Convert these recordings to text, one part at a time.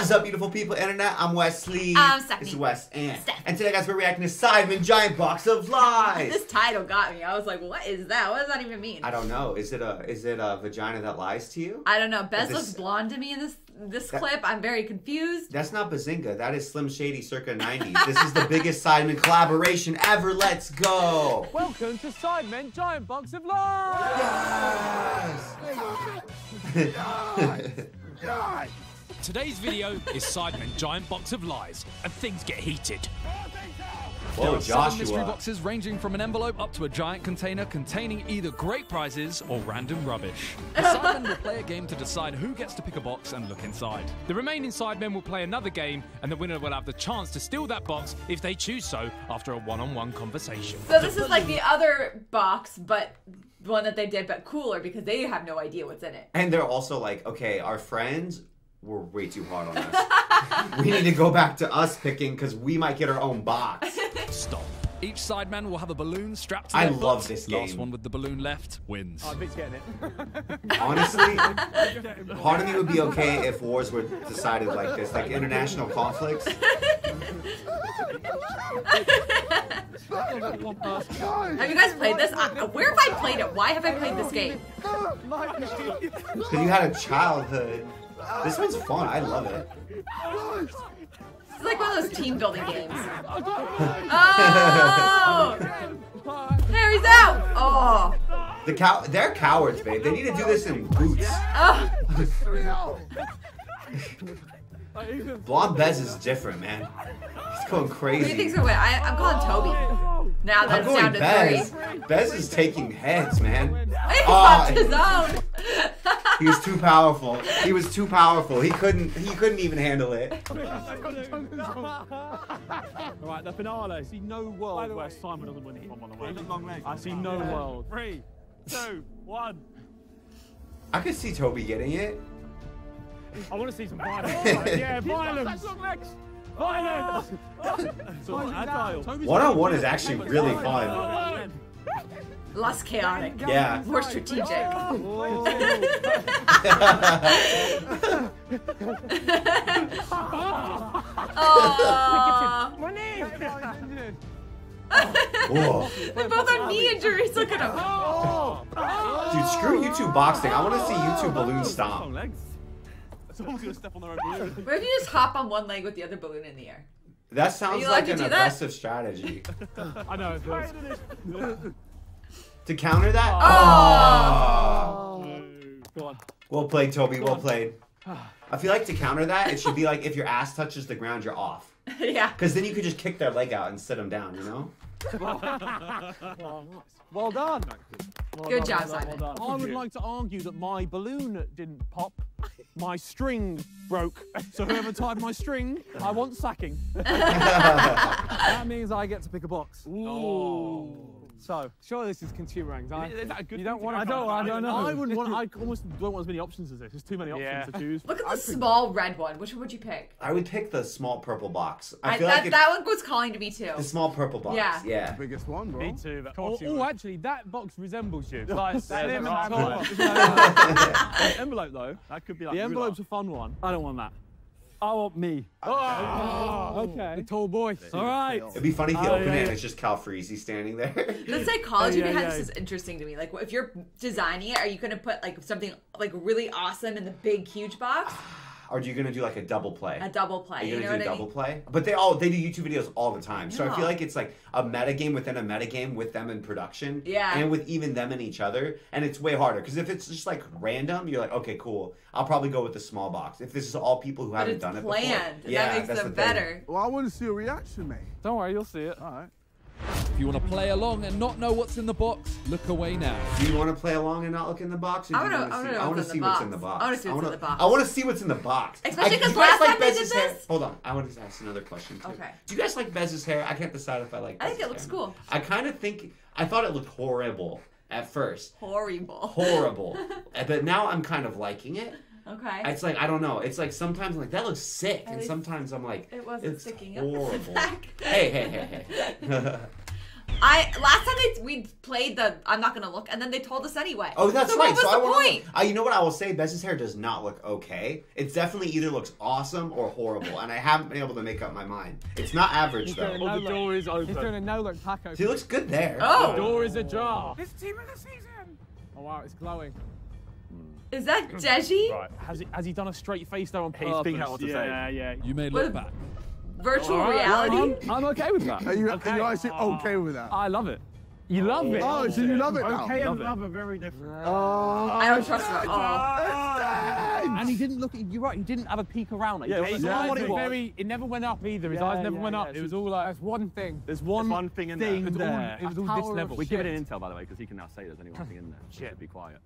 What's up, beautiful people, internet? I'm Wesley. I'm Stephanie. This is Wes and Steph. and today, guys, we're reacting to Sidemen Giant Box of Lies. This title got me. I was like, what is that? What does that even mean? I don't know. Is it a is it a vagina that lies to you? I don't know. Bez This- looks blonde to me in this this That- clip. I'm very confused. That's not Behzinga. That is Slim Shady circa 90s. this is the biggest Sidemen collaboration ever. Let's go. Welcome to Sidemen Giant Box of Lies! Yes. Yes. Yes. Today's video is Sidemen Giant Box of Lies, and things get heated. Whoa, There are seven mystery boxes ranging from an envelope up to a giant container containing either great prizes or random rubbish. The Sidemen will play a game to decide who gets to pick a box and look inside. The remaining Sidemen will play another game, and the winner will have the chance to steal that box if they choose so after a one on one conversation. So this is like the other box, but one that they did, but cooler because they have no idea what's in it. And they're also like, okay, our friends were way too hard on us. we need to go back to us picking because we might get our own box. Stop. Each Sideman will have a balloon strapped to I their love box. this Last one with the balloon left wins. Oh, Vikk's getting it. Honestly, part of me would be okay if wars were decided like this, like international conflicts. Have you guys played this? I, where have I played it? Why have I played this game? Because you had a childhood. This one's fun. I love it. It's like one of those team building games. Oh! Harry's out! Oh! The cow, they're cowards, babe. They need to do this in boots. oh. Blonde Bez is different, man. He's going Who do you crazy. think's gonna win? I, I'm calling Toby. Oh. Now that I'm it's down to Bez. three. Bez is taking heads, man. He Oh, popped his own. he was too powerful. He was too powerful. He couldn't. He couldn't even handle it. Right, the finale. I see no world where Simon doesn't win this one, by the way. I see no world. Three, two, one. I could see Toby getting it. I want to see some violence. yeah, violence. Violence. so agile. One on one is actually really fun. Less chaotic. Yeah. More strategic. Aww. Whoa. They're both on knee injuries. Look at them. Oh. Dude, screw YouTube boxing. I want to see YouTube balloon stomp. Someone's gonna step on their own balloon. What if you just hop on one leg with the other balloon in the air? That sounds like an do that? aggressive strategy. I know it does. To counter that? Oh. Oh. Go on. Well played, Toby. Well played. I feel like to counter that, it should be like if your ass touches the ground, you're off. yeah. Because then you could just kick their leg out and sit them down, you know? Well done. Good job, Simon. I would like to argue that my balloon didn't pop. My string broke. So whoever tied my string, I want sacking. that means I get to pick a box. Ooh. So, Sure, this is consumer anxiety. is that a good You don't want to I don't. I don't know. I wouldn't want. I almost don't want as many options as this. There's too many options Yeah. to choose. Look at the small red one. Which one would you pick? I would pick the small purple box. I I, feel that, like if, that one was calling to me too. the small purple box. Yeah. Yeah. The Biggest one, bro. Me too. But course oh, you oh, actually, that box resembles you. It's like slim and that's tall. right. The envelope though. That could be like The envelope's a fun one. I don't want that. Oh, I want me. Oh. oh, Okay. The tall boy. All right. It'd be funny if you Oh, open yeah, it and it's just Calfreezy standing there. The psychology Yeah, behind yeah, this is interesting to me. Like, if you're designing it, are you going to put like something like really awesome in the big, huge box? Or are you gonna do like a double play? A double play. Are you You gonna know do what I double mean? play? But they all they do YouTube videos all the time. So I feel like it's like a meta game within a meta game with them in production. Yeah. And with even them and each other. And it's way harder. Because if it's just like random, you're like, okay, cool. I'll probably go with the small box. If this is all people who But haven't it's done it planned. before. Yeah, that makes that's them the thing. better. Well, I want to see a reaction, mate. Don't worry, you'll see it. All right. If you want to play along and not know what's in the box, look away now. Do you want to play along and not look in the box? Or I wanna- wanna I wanna see- know I what's wanna in see the what's in the box. box. I wanna see what's in wanna- the box. I want to see what's in the box. Especially 'cause do you guys last time they Bez's did hair? this- Hold on, I want to ask another question too. Okay. Do you guys like Bez's hair? I can't decide if I like. I think it looks hair. cool. I kind of think I thought it looked horrible at first, Horrible. horrible, but now I'm kind of liking it. Okay. It's like I don't know. It's like sometimes I'm like that looks sick, At and sometimes I'm like it wasn't it's sticking up horrible. back. hey, hey, hey, hey. I last time they, we played the I'm not gonna look, and then they told us anyway. Oh, that's so right. What was so the I point? to. Uh, you know what I will say? Bez's hair does not look okay. It definitely either looks awesome or horrible, and I haven't been able to make up my mind. It's not average He's though. doing a Oh, the no-look- door is open. He's doing a no-look Paco. He looks good there. The Oh, door is ajar. This team of the season. Oh wow, it's glowing. Mm. is that mm. Deji? Right. Has he, has he done a straight face though on He's purpose? thinking out what to say. yeah, yeah. You may What- look back. Virtual All right, reality. I'm, I'm okay with that. Are you, Okay. you're actually Oh. okay with that? I love it. You love it. Oh, so you love it now? Okay Love and it. love are very different. Oh, I don't trust him at all. And he didn't look. at You're right. He didn't have a peek around. Yeah, he it's saw what it was. very, it never went up either. His Yeah, eyes never yeah, went yeah. up. It was all like that's one thing. There's one one thing in thing there. It was all- it was all this level. We give it shit. an intel, by the way, because he can now say there's only one thing in there. Shit. So be quiet.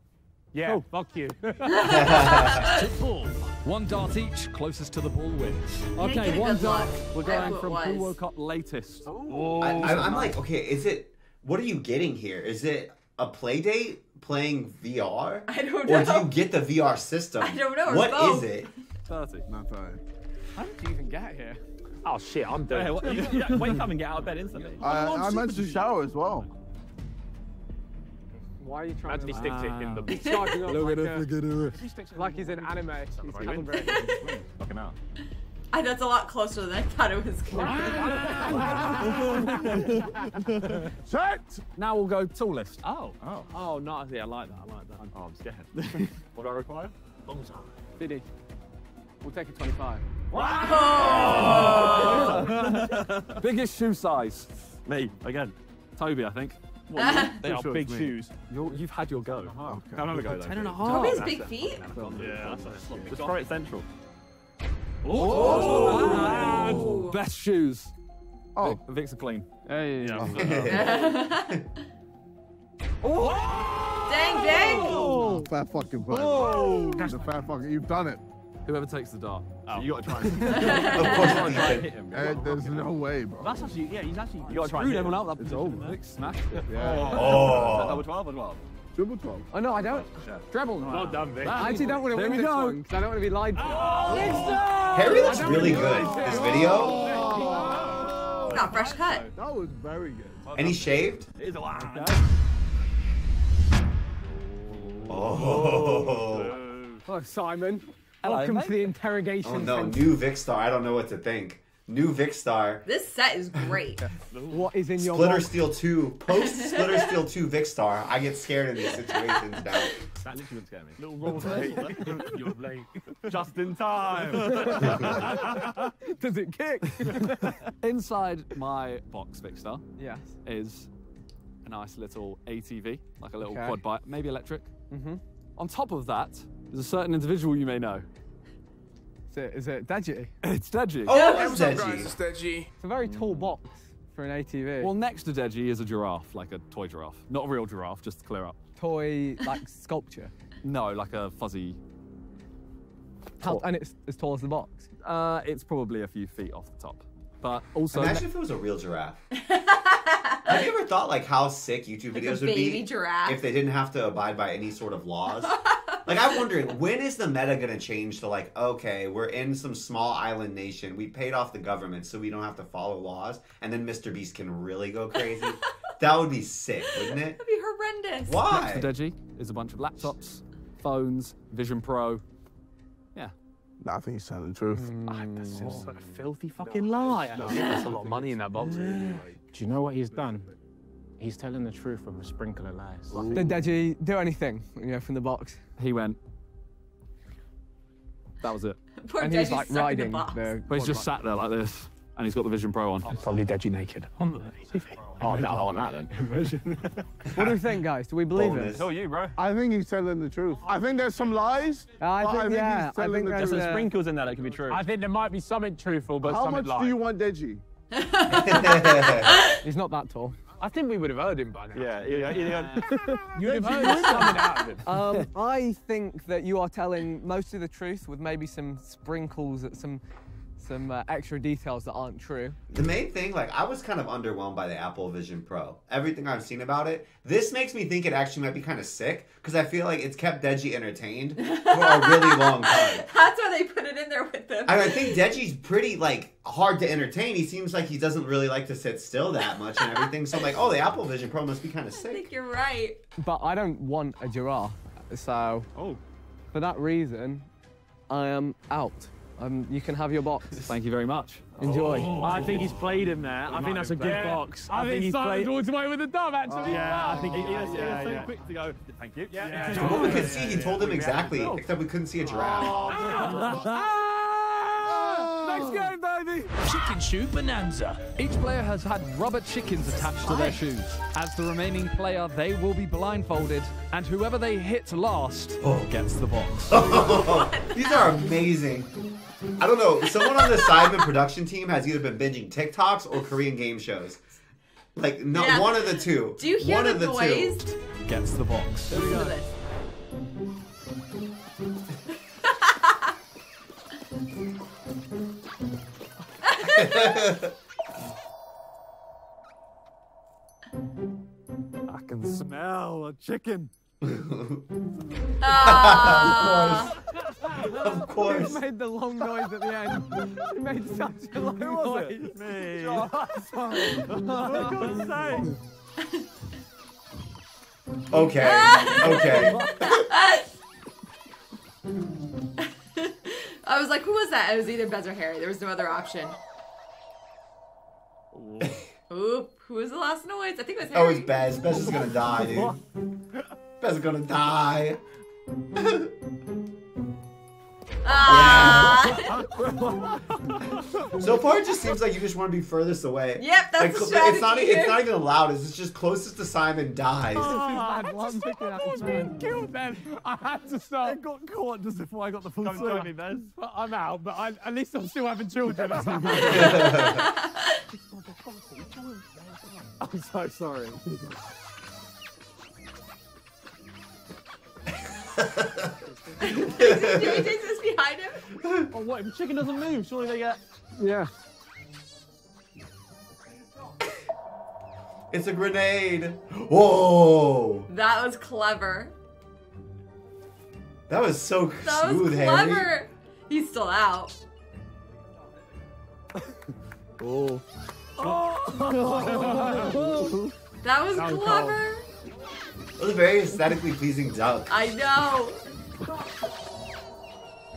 Yeah. Fuck you. Tip ball. One dart each, closest to the ball wins. Okay, one dart. luck. We're going from who woke up latest. I, I, I'm like, okay, is it? What are you getting here? Is it a play date playing VR? I don't know. Or do you get the VR system? I don't know, or What is both. it? 30. Not fine. How did you even get here? oh shit, I'm done. Hey, what, you, you wake up and get out of bed instantly. I, I meant to shower as well. Why are you trying Imagine he to? sticks it in the. Ah. He's charging up like, a, it. like he's in anime. He's Right. calibrating. Fuck him out. I, that's a lot closer than I thought it was going to be. Set! Now we'll go tallest. Oh. Oh. Oh, nice. Yeah, I like that. I like that. Oh, I'm scared. what do I require? Biddy. We'll take a 25. Wow! Biggest shoe size. Me, again. Toby, I think. Uh-huh. They are sure big shoes. You're, you've had your go. Oh, okay. Have another go, though. Ten and a Toby half. has big feet. Yeah, that's Just throw it central. Ooh. Best shoes. Oh, Vikk's are clean. Hey, yeah. Dang, dang. Oh, fat fucking butt. That's a fat fucking. You've done it. Whoever takes the dart. Oh. You gotta try and Of course, try and Ethan. hit him. Eh, there's no way, bro. That's actually, yeah, he's actually. You gotta try and Screwed hit him. everyone up. That it's over. Vikk smashed it. Yeah. Oh. Double 12 as well. Triple 12. Oh no, I don't. Treble. Well done, Vikk. I actually don't want to There win we this go. one because I don't want to be lied to. Harry looks really good. This video, Not fresh cut. That was very good. and he's shaved. It is a wow. Oh. Hello, Simon. Hello, Welcome mate. to the interrogation. Oh no, centre. new Vic Star. I don't know what to think. New Vikkstar. This set is great. What is in your Splitter wallet? Steel 2. Post Splitter Steel 2 Vikkstar. I get scared in these situations now. That literally would scare me. Little roll You're late. Just in time. Does it kick? Inside my box, Vikkstar, Yes. is a nice little ATV, like a little Okay. quad bike, maybe electric. Mm-hmm. On top of that is a certain individual you may know. Is it, is it Deji? It's Deji. Oh, Yeah. it's edgy. It's a very tall box for an ATV. Well, next to Deji is a giraffe, like a toy giraffe. Not a real giraffe, just to clear up. toy like sculpture. No, like a fuzzy. How, and it's as tall as the box. Uh, it's probably a few feet off the top. But also, Imagine if it was a real giraffe. Have you ever thought like how sick YouTube Like videos would baby be giraffe. if they didn't have to abide by any sort of laws? Like I'm wondering when is the meta gonna change to like okay we're in some small island nation we paid off the government so we don't have to follow laws and then Mr Beast can really go crazy. that would be sick, wouldn't it? That'd be horrendous. Why? next to Deji is a bunch of laptops, phones, Vision Pro. Yeah. Nah, I think he's telling the truth. Mm. Ah, That's just like a filthy fucking lie. That's a lot of money in that box. Do you know what he's done? He's telling the truth with a sprinkle of lies. Did Deji do anything? You know, from the box, He went. That was it. Poor and he's Deji's like stuck in the riding box. the. But he's just sat there like this, and he's got the Vision Pro on. Probably Deji naked. On the Oh no, on that then. What do we think, guys? Do we believe Bonus. it? Who are you, bro? I think he's telling the truth. I think there's some lies. I but think, yeah, he's I think the there's. Some sprinkles in there that could be true. I think there might be something truthful, but How something much lie. do you want Deji? He's not that tall. I think we would have heard him by now. yeah, yeah, yeah. You'd have heard something out of him. Um, I think that you are telling most of the truth with maybe some sprinkles, at some some uh, extra details that aren't true. The main thing, like, I was kind of underwhelmed by the Apple Vision Pro. Everything I've seen about it, this makes me think it actually might be kind of sick because I feel like it's kept Deji entertained for a really long time. That's why they put it in there with them. And I think Deji's pretty like hard to entertain. He seems like he doesn't really like to sit still that much and everything. So I'm like, oh, the Apple Vision Pro must be kind of sick. I think you're right. But I don't want a giraffe, so Oh. for that reason, I am out. Um, you can have your box. Thank you very much. Enjoy. I think he's played him there. I think that's a good box. I, think he's played. walked away with the dove, actually. Yeah, I think he, He yeah, he yeah, so yeah. quick to go. Thank you. Yeah. From what we could see, he told him exactly, except we couldn't see a giraffe. Next game, baby. Chicken shoe bonanza. Each player has had rubber chickens attached to their shoes. As the remaining player, they will be blindfolded, and whoever they hit last oh. gets the box. These are amazing. I don't know. Someone on the Sidemen production team has either been binging TikToks or Korean game shows. Like, no, Yeah. one of the two. Do you hear one the of the noise? two. gets the box. Listen to this. I can smell a chicken. Ah, Of course. He made the long noise at the end. He made such a long noise. Me. Sorry. For God's sake. Okay. Okay. I was like, who was that? It was either Bez or Harry. There was no other option. Oop, who was the last noise? I think it was Oh, Harry. it's Bez. Bez is gonna die, dude. Bez is gonna die. Ah, So far, it just seems like you just want to be furthest away. Yep, that's Like, the cl- it's not. strategy It's not even the loudest. It's just closest to Simon dies. I one chicken at a was being killed then. I had to stop. I got caught just before I got the full Come swing. join me, Bez. But I'm out, but I, at least I'm still having children. I'm so sorry. Jimmy takes this behind him. Oh, what? If the chicken doesn't move, surely they get. Yeah. It's a grenade. Whoa! That was clever. That was so That was smooth, clever. Harry. He's still out. Oh. Oh. That was That was clever. It was a very aesthetically pleasing duck. I know.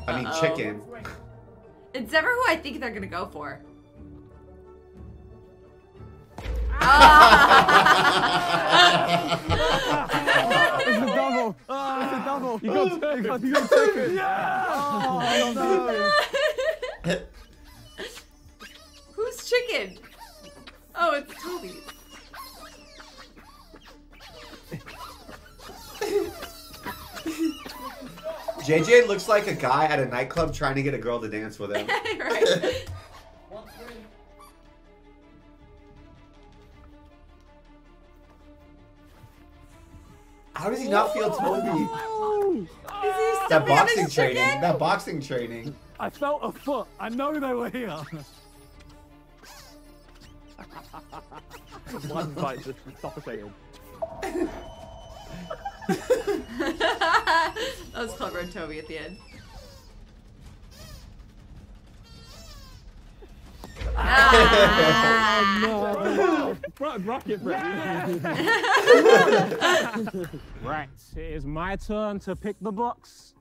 I mean, Uh-oh. chicken. It's never who I think they're gonna go for. Ah. Ah. It's a double. It's a double. You got two. You got, you got chicken. Oh, no. Who's chicken? Oh, it's Toby. JJ looks like a guy at a nightclub trying to get a girl to dance with him. right. How does he not feel Toby? That boxing training. That boxing training. I felt a foot. I know they were here. One fight just suffocated. that was clever of Toby at the end. Ah. Right, rocket, Right, it is my turn to pick the box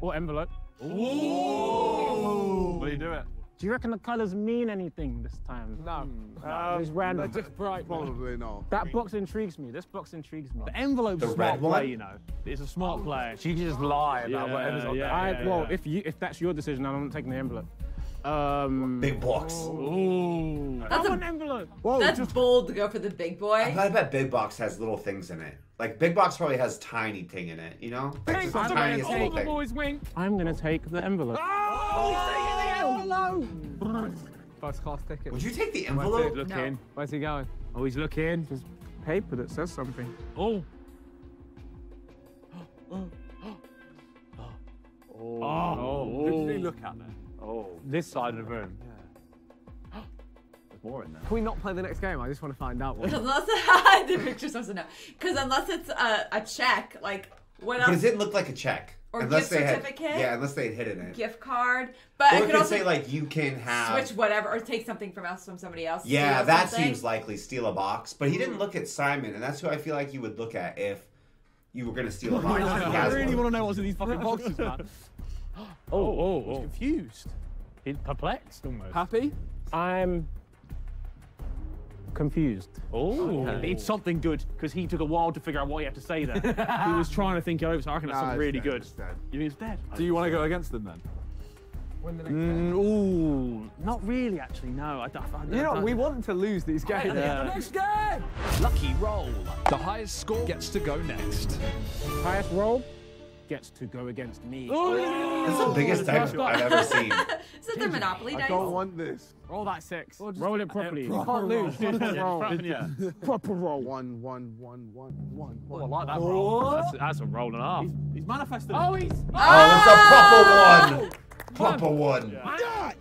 or envelope. Ooh. Will you do it? Do you reckon the colours mean anything this time? No. Um, it's random. They're just bright. Probably not. That box intrigues me. This box intrigues me. The envelope's The a smart red play, one? you know. It's a smart play. She can just lie about Yeah, whatever's on yeah, there. I, Yeah, well, yeah. if you if that's your decision, I'm not taking the envelope. Um, Big box. Ooh. That's I a- want an envelope. That's bold to go for the big boy. I bet Big Box has little things in it. Like Big Box probably has tiny thing in it. You know, like just the tiniest take little the thing. boys wink. I'm gonna take the envelope. Oh, no. First class ticket. Would you take the Where's envelope? he looking? Where's he going? Oh, he's looking. There's paper that says something. Oh. Oh. Oh, who did he look at then? Oh. This side of the room. Yeah. There's more in there. Can we not play the next game? I just want to find out what. Unless the picture's supposed to know. Because unless it's a, a check, like what But it else? didn't look like a check. Or unless gift they had, certificate? Yeah, unless they had hidden it. gift card, but or I it could could also say like you can have. switch whatever or take something from us from somebody else. Yeah, that something. seems likely. Steal a box, but he didn't hmm. look at Simon, and that's who I feel like you would look at if you were gonna steal a box. I really want to know what's in these fucking boxes, man. Oh, oh, He's oh. confused. He's perplexed almost. Happy? I'm confused. Oh. It's something good because he took a while to figure out what he had to say there. he was trying to think it over, so I reckon that's Nah, something really dead, good. it's dead. You think it's dead? Do you want to go against them then? Mm, ooh, not really, actually. No, I don't. I don't You know, we want to lose these games. Next game. Lucky roll. The highest score gets to go next. Highest roll gets to go against me. That's the biggest dice I've ever seen. Is it the Monopoly I don't want this. Roll that six. Roll it properly. You can't lose. Yeah. Proper roll. One, one, one, one, one, Oh, I like that roll. That's, that's a roll and a half. He's, he's manifested. Oh, he's. Oh, oh! oh it's a proper one. Proper one.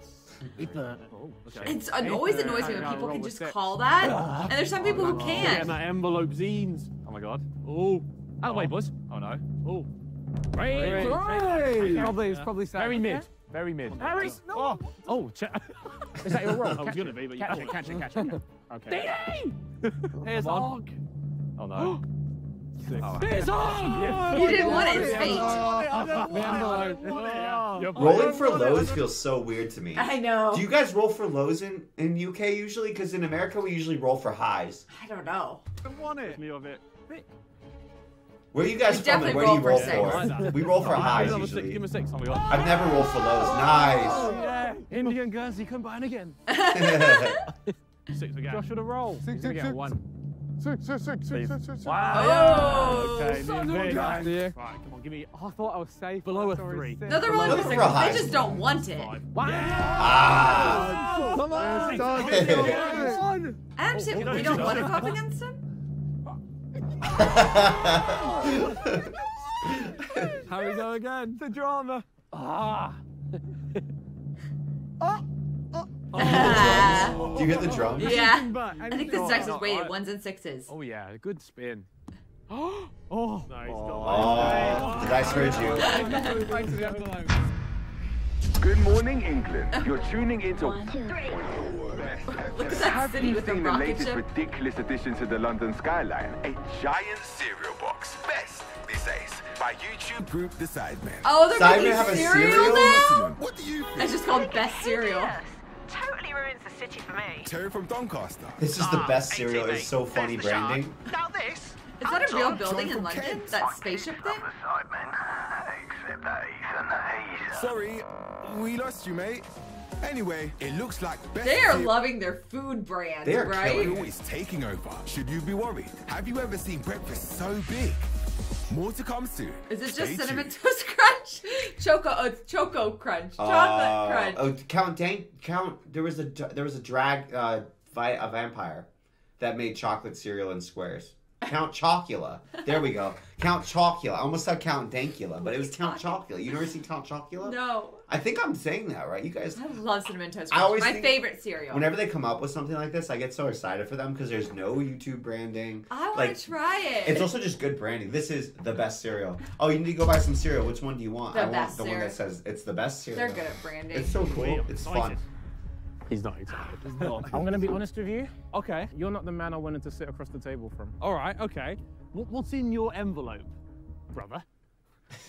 It's it always annoys me when people can just six. call that, and there's some people who can't. that envelope zines. Oh my god. Oh, Out of the way, boys. Oh no. oh. Hey! Probably, it's probably safe. Very mid. Very mid. Harry, no. Oh, oh check. Is that your roll? I was gonna be, but you Catch it, catch it, catch it. Okay. Here's Og. Oh no. Oh, Here's Og. You didn't want it, it's fate. You're Rolling for lows feels so weird to me. I know. Do you guys roll for lows in, in UK usually? Because in America we usually roll for highs. I don't know. want it. me of it. Where are you guys We from and where do you roll roll for for? six. We roll for highs Give him six. Give usually. six. Oh my. I've never rolled for lows. Nice. Yeah. Indian Guernsey combine again. Six again. Joshua the roll. Six, He's six, get one. Six, six, six, six, six, six. Wow. Oh. Okay, Son of a gun. Right, come on, give me. Oh, I thought I was safe. Below a I thought three. six. No, they're rolling for for six. a high. They just don't want it. Five. Ah. Come on. Done. One. I understand we don't want to go up against them. How we go again? The drama. Ah. Ah. Do you hear the drums? yeah. I think this dice is weighted ones and sixes. Oh yeah, good spin. Oh. No, he's still Oh, the dice heard you. Back to the envelope. Good morning, England. You're tuning into. Look at that Have city you with the seen the latest ship. ridiculous addition to the London skyline? A giant cereal box. Best, this days, by YouTube group The Sidemen. Oh, they're Simon making have a cereal, cereal? now? What do you think? It's just called Best Cereal. Totally ruins the city for me. Terry from Doncaster. This is the ah, best cereal. It's so funny branding. Now this. Is that a real building in London? Kent. That spaceship thing? Except that he's an Sorry, we lost you, mate. Anyway, it looks like best They are loving their food brand, They are right? killing Cereal is taking over. Should you be worried? Have you ever seen breakfast so big? More to come soon. Is it Stay just cinnamon tuned. toast crunch? Choco, oh, it's choco crunch, chocolate Uh, crunch. Oh, Count Dank. Count. There was a there was a drag uh, vi- a vampire that made chocolate cereal in squares. Count Chocula. There we go. Count Chocula. I almost said Count Dankula, but it was Count Chocula. You never seen Count Chocula? No, I think I'm saying that right. You guys. I love cinnamon toast I always My think- favorite cereal. Whenever they come up with something like this, I get so excited for them because there's no YouTube branding. I want like, to try it. It's also just good branding. This is the best cereal. Oh, you need to go buy some cereal. Which one do you want? The I want best the one that says it's the best cereal. They're good at branding. It's so cool. I'm It's excited. fun. He's not excited. He's not. I'm gonna be honest with you. okay. You're not the man I wanted to sit across the table from. All right. Okay. What, what's in your envelope, brother?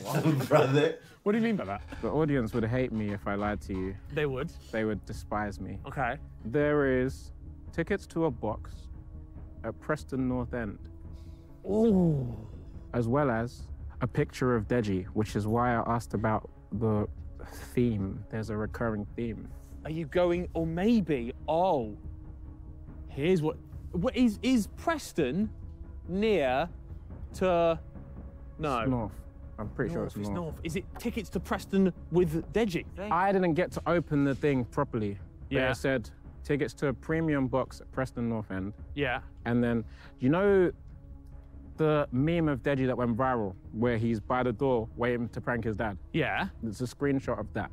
Oh, brother. What do you mean by that? The audience would hate me if I lied to you. They would. They would despise me. Okay. There is tickets to a box at Preston North End, Oh. as well as a picture of Deji, which is why I asked about the theme. There's a recurring theme. Are you going, or maybe? Oh. Here's what. What is is Preston near to? No. It's north. I'm pretty sure North, it's north. north. Is it tickets to Preston with Deji? I didn't get to open the thing properly. But Yeah. It said tickets to a premium box at Preston North End. Yeah. And then, you know, the meme of Deji that went viral, where he's by the door waiting to prank his dad. Yeah. It's a screenshot of that.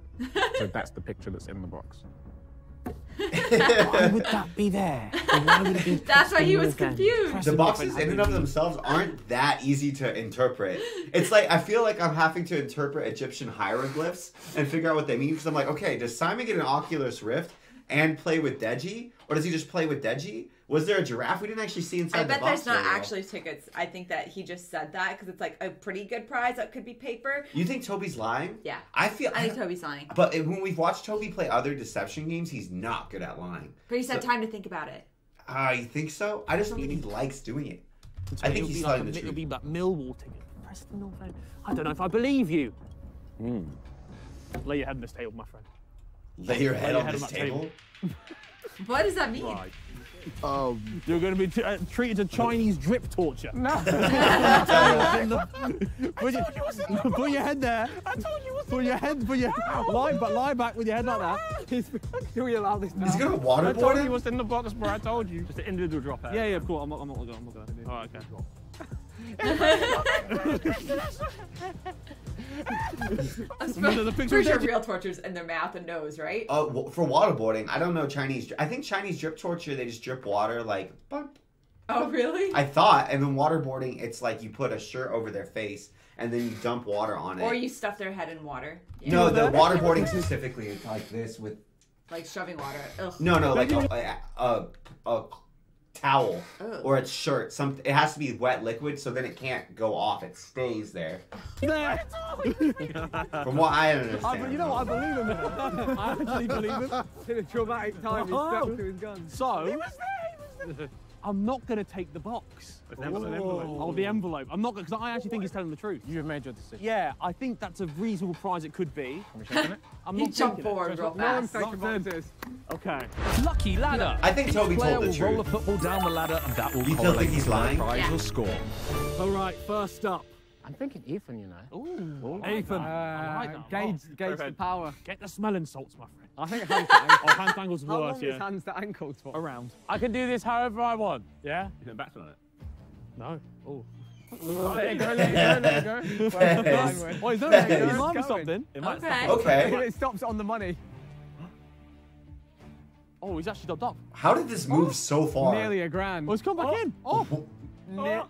so that's the picture that's in the box. Why would that be there? Why would it be That's why he was Morgan? confused. The boxes in and of themselves aren't that easy to interpret. It's like I feel like I'm having to interpret Egyptian hieroglyphs and figure out what they mean because I'm like, okay, does Simon get an Oculus Rift and play with Deji, or does he just play with Deji? Was there a giraffe? We didn't actually see inside the game? I the bet box. there's not very well. actually tickets. I think that he just said that because it's like a pretty good prize that could be paper. You think Toby's lying? Yeah. I feel. I think Toby's lying. But when we've watched Toby play other deception games, he's not good at lying. But he's had time to think about it. I think so. I just don't think he mm-hmm. likes doing it. I think he's be telling like the a, It'll be like Millwall ticket. Preston North End. I don't know if I believe you. Hmm. Lay your head on this table, my friend. Lay your head on head this that table. What does that mean? Right. Um, You're going to be t- uh, treated to Chinese drip torture. No. put, your, put your head there. I told you. Put your head. Put your lie, but lie back with your head like that. Do we allow this now? He's gonna I told you him. what's in the box, bro. I told you. Just an individual drop out. Yeah, yeah, of course. I'm not. I'm not. I'm not gonna. All right, okay. There's a picture Pretty sure real tortures in their mouth and nose, right? Uh, w- for waterboarding, I don't know Chinese. I think Chinese drip torture, they just drip water like. bump. Oh, really? I thought, and then waterboarding, it's like you put a shirt over their face and then you dump water on it. Or you stuff their head in water. Yeah. No, the waterboarding specifically is like this with. Like shoving water. Ugh. No, no, like a, a, a, a towel Ugh. or a shirt. Some it has to be wet liquid, so then it can't go off. It stays there. There. From what I I, understand. but you know what? I believe him. I actually believe him. In a traumatic time, he Oh. stuck to his gun. So, I'm not going to take the box. Oh, the envelope. I'm not because I actually think he's telling the truth. You've made your decision. Yeah, I think that's a reasonable prize it could be. I'm He not jumped taking it. forward real No one's taking boxes. Okay. Lucky ladder. I think Toby told the will roll a football down the ladder, and that will You correlate think he's to the lying? prize Yeah. or score. All right, first up. I'm thinking Ethan, you know. Ooh, Ethan. I like Uh, that. gauge, Oh, gauge the power. Get the smelling salts, my friend. I think hands to ankles. Oh, hand angle's How worse, long yeah. is hands to ankles for? Around. I can do this however I want. Yeah? You think back on it? No. Oh. oh let it go, let it go, let it go. Well, Yes. fine, Oh, he's it. He's It's on going. something. Okay. Okay. It stops on the money, Oh, he's actually dubbed up. How did this move oh. so far? nearly a grand. Oh, he's come back oh. in. Oh. Ne-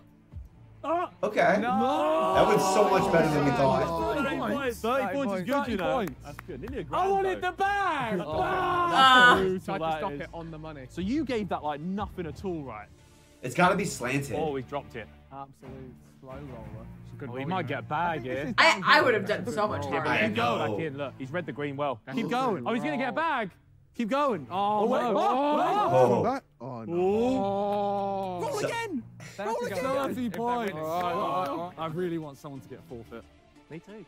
Oh. Okay. No. That was so much better than we thought. 30 points. 30 30 points is good, you know. That's good. Nearly a grand. I wanted though. the bag. Oh, Ah. Ah. Brutal, Tried to stop is. it on the money. So you gave that like nothing at all, right? It's got to be slanted. Oh, he's dropped it. Absolute slow roller. Good Oh, he might get know. a bag This here. is I, I would have done so much Yeah, harder. I Keep going back in. Look, he's read the green well. That's Keep going. good Oh, he's gonna get a bag. Keep going. Oh, wait. no. Oh. Oh. That? Oh, no. Oh. Roll So- again. That's Roll again. 30 points. wins. All right, all right, all right. I really want someone to get a forfeit. Me too.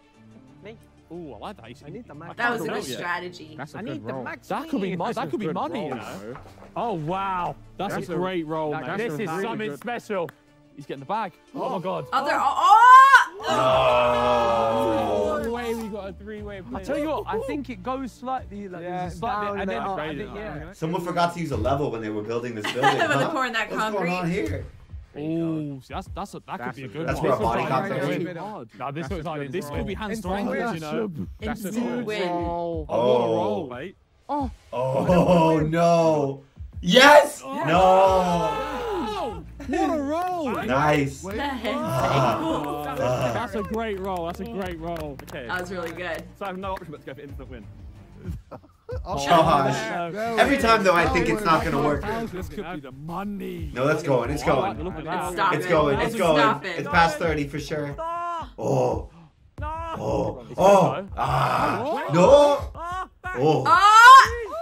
Me. Ooh, I like that. I need the max. That was a good strategy. That's a I good need the roll. max. That could be win. money. That's That could be good money, you know. Oh wow, that's, That's a a- great roll, that- man. This is really something good- special. He's getting the bag. Oh, my god. Oh, Other. Oh! oh! Oh. Way we got a three-way play. I tell you what, I think it goes slightly like Yeah, there's a down bit, and and then up. I I think, think, yeah. yeah. Someone forgot to use a level when they were building this building. When they're huh? pouring that What's going on here? Ooh, see, that's that's a, that That's could be a a good good That's one. for a This body looks comp like thing. it's hard. Nah, this That's looks like this could be roll. hand strangled, you know. That's a good win. roll. Oh, what a Oh. roll, mate. Oh, oh no! Yes! Oh. No! What a roll! Nice. That's a great roll. That's a great roll. Okay. That was really good. So I have no option but to go for instant win. Josh. No. Every time though, I think it's not gonna work. This could be the money. No, that's going. It's I like the going. look of that. Stop It's going. It's going. It's past thirty for sure. Oh. Oh. Oh. Ah. No. Oh. Oh!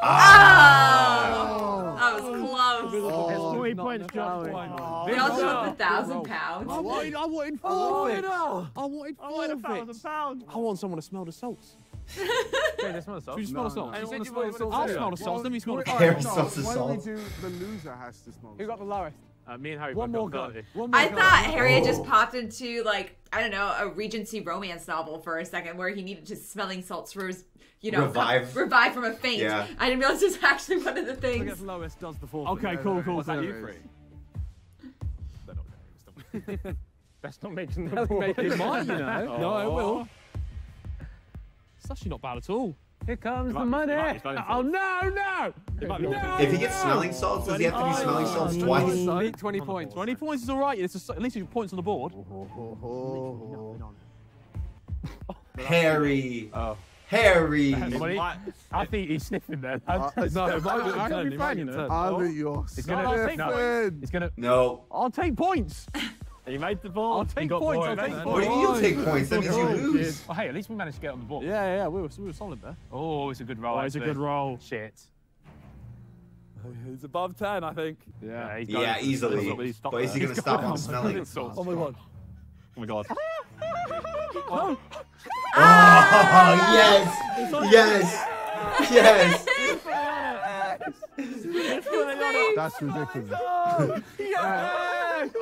Ah. That was close. It's three points, enough Josh. power. They also roll. took the thousand pounds. I wanted, I wanted forfeit. I wanted forfeit. I want someone to smell the salts. Yeah, they smell the Should we salt. smell the No, salts? no. You said you smell the wanted salts. I'll smell the salts. Let me smell the Why- Harry smells the Why don't we do the loser has to smell Who got the lowest? Uh, me and Harry One more got go. One more I thought Harry had Oh. just popped into like I don't know a Regency romance novel for a second, where he needed to smelling salts for his, you know, Revive. co- revive from a faint. Yeah. I didn't realize this was actually one of the Who things. gets lowest does the forfeit. Okay, cool, cool. Was that you There three? is. They're not going to Best not mention the Well, board. maybe it might, you know. No, I will. It's actually not bad at all. Here comes might the be- money. be Oh no, no! No! If he gets smelling salts, does he have to do smelling salts twice? So, 20 points. 20 points is all right. It's a, at least your points on the board. Harry. Oh. Harry. I think he's sniffing there. Uh, No, it might I- get I- turned, I'll be it might fine, you know. turned. I Oh. think you're gonna- sniffing. no. It's gonna. No. I'll take points. You made the ball. I'll take points. I'll take What points. do you mean you take points? That means you Oh, lose. Oh, hey, at least we managed to get on the board. Yeah, yeah, we were, we were solid there. Oh, it's a good roll. Oh, it's a good roll. Shit. It's above 10, I think. Yeah, he's Yeah, going- easily. He's stopped But is he gonna stop going him smelling? down. Oh my god. Oh my god. Oh, yes. Yes. Yes. That's ridiculous.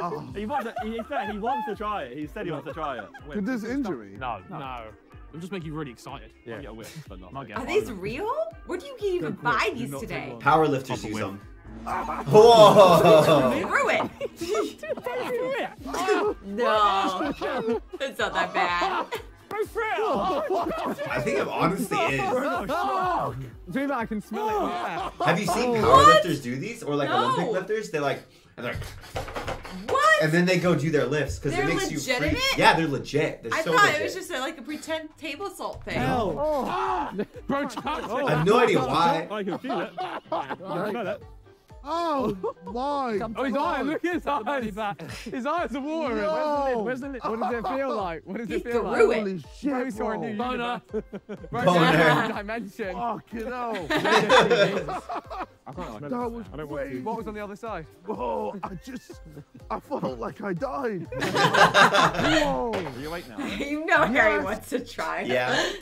Oh. He wants, to, he, said he wants to try it. He said he wants to try it. With this injury? No, No. It'll just make you really excited. Yeah. Might get but not. Are one. these real? Where do you even buy these today? Power lifters use them. Whoa. Through it. no, it's not that bad. Oh, I think it honestly oh, is. Do that, I can smell it. in the air. Have you seen power What? lifters do these or like No. Olympic lifters? They're like, and they're What? and then they go do their lifts because it They're makes you free. legitimate? Yeah, they're legit. They're I so thought legit. it was just a, like a pretend table salt thing. No, oh. Bro, touch I have no idea why. I can feel it. I can smell it. Oh my! Oh, oh his eyes! Look at his eyes! His eyes are watering. No. Where's the lid? What does it feel like? What does He it feel like? threw it. Holy shit, Bro, saw a bro. new Boner. Bro, Boner. dimension. Fucking hell. That was way. What was on the other side? Whoa, I just, I felt like I died. Whoa. Are you awake now? you know Harry wants to try. Yeah.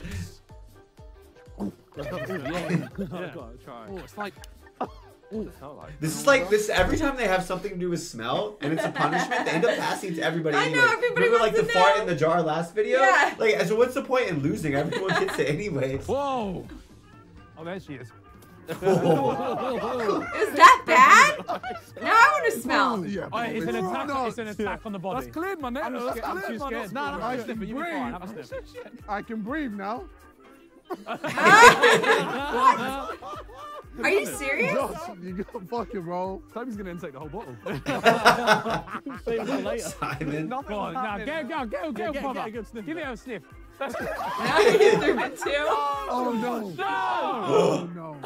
Yeah. Oh, it's like. This is like this every time they have something to do with smell and it's a punishment, they end up passing to everybody I know, anyway. everybody Remember like wants the to fart in the jar last video? Yeah. Like so what's the point in losing? Everyone gets it anyways. Whoa! Oh, there she is. Is that bad? Now I want to smell. Yeah, Oh, it's an oh, attack. not. It's an attack on the body. That's cleared, my neck. I'm, I'm, I'm too scared. No, no, I no, can fine. Breathe. I can breathe now. Are you serious? Josh, you got fucking roll. Toby's gonna intake the whole bottle. Save it for later. Simon. Go on, now, go, go, go, go, get- brother. get a good sniff Give it a sniff. Now you threw it too. Oh no. No! Oh no.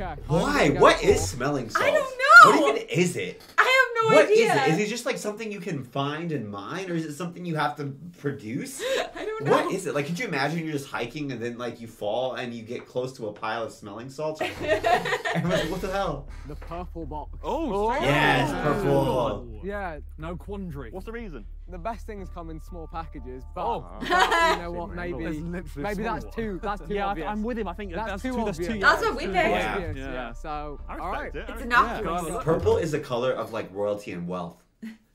Okay. Why? What is smelling salt? I don't know. What even is it? I have no What is idea. it? Is it just like something you can find and mine, or is it something you have to produce? I don't know. What is it? Like, could you imagine you're just hiking and then like you fall and you get close to a pile of smelling salts? Everyone's like, what the hell? The purple box. Oh, Yes, purple. Yeah, No quandary. What's the reason? The best things come in small packages, but, Oh. but you know what? Maybe maybe that's one. too that's too Yeah, I- obvious. I'm with him. I think That's that's, too too. That's too. obvious. That's what we Too picked. Yeah. Yeah. yeah. So all right. it. It's respect innocuous. Purple is the color of like royalty and wealth.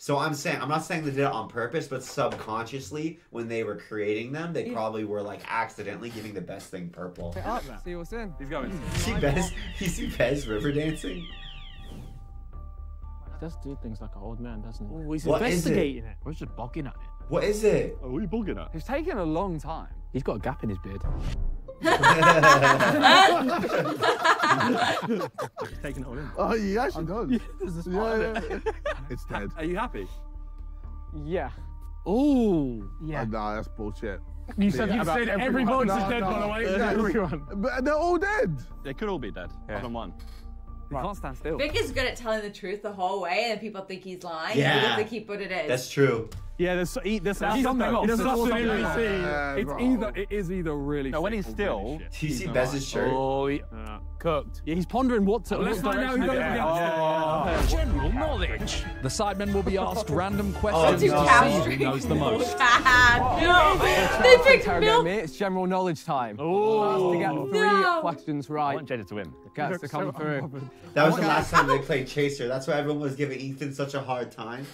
So I'm saying I'm not saying they did it on purpose, but subconsciously when they were creating them, they probably were like accidentally giving the best thing purple. Pick up, see what's in. He's going. You see Bez? You see Bez river dancing? He does do things like an old man, doesn't he? Oh, he's What is it? investigating it. We're just bogging at it. What is it? Oh, what are you bugging at? It's taken a long time. He's got a gap in his beard. He's taking it all in. Oh, he actually does. Yeah, yeah. It's dead. Are you happy? Yeah. Oh. Yeah. Uh, nah, that's bullshit. You said you said every box No, is dead, no. by the way. Yeah, Everyone. But they're all dead. They could all be dead. Other than one. You can't stand still. Vikk is good at telling the truth the whole way, and people think he's lying. Yeah. Even if they keep what it is. That's true. Yeah, there's, he, there's That's something something else. There's else. something There's else. something Yeah, It's bro. either it is either really. No, when thick he's or really still. shit. Do you see Bez's shirt? Oh, he, cooked. Yeah, he's pondering what to. Let's what find out who direction goes to go. against. Oh. General knowledge. The sidemen will be asked random oh, questions Two to cows see who knows the most. no, they picked Interrogate milk. me. It's general knowledge time. Oh. To get three No. questions I right. want Jada to win. Gets to come through. That was the last time they played Chaser. That's why everyone was giving Ethan such a hard time.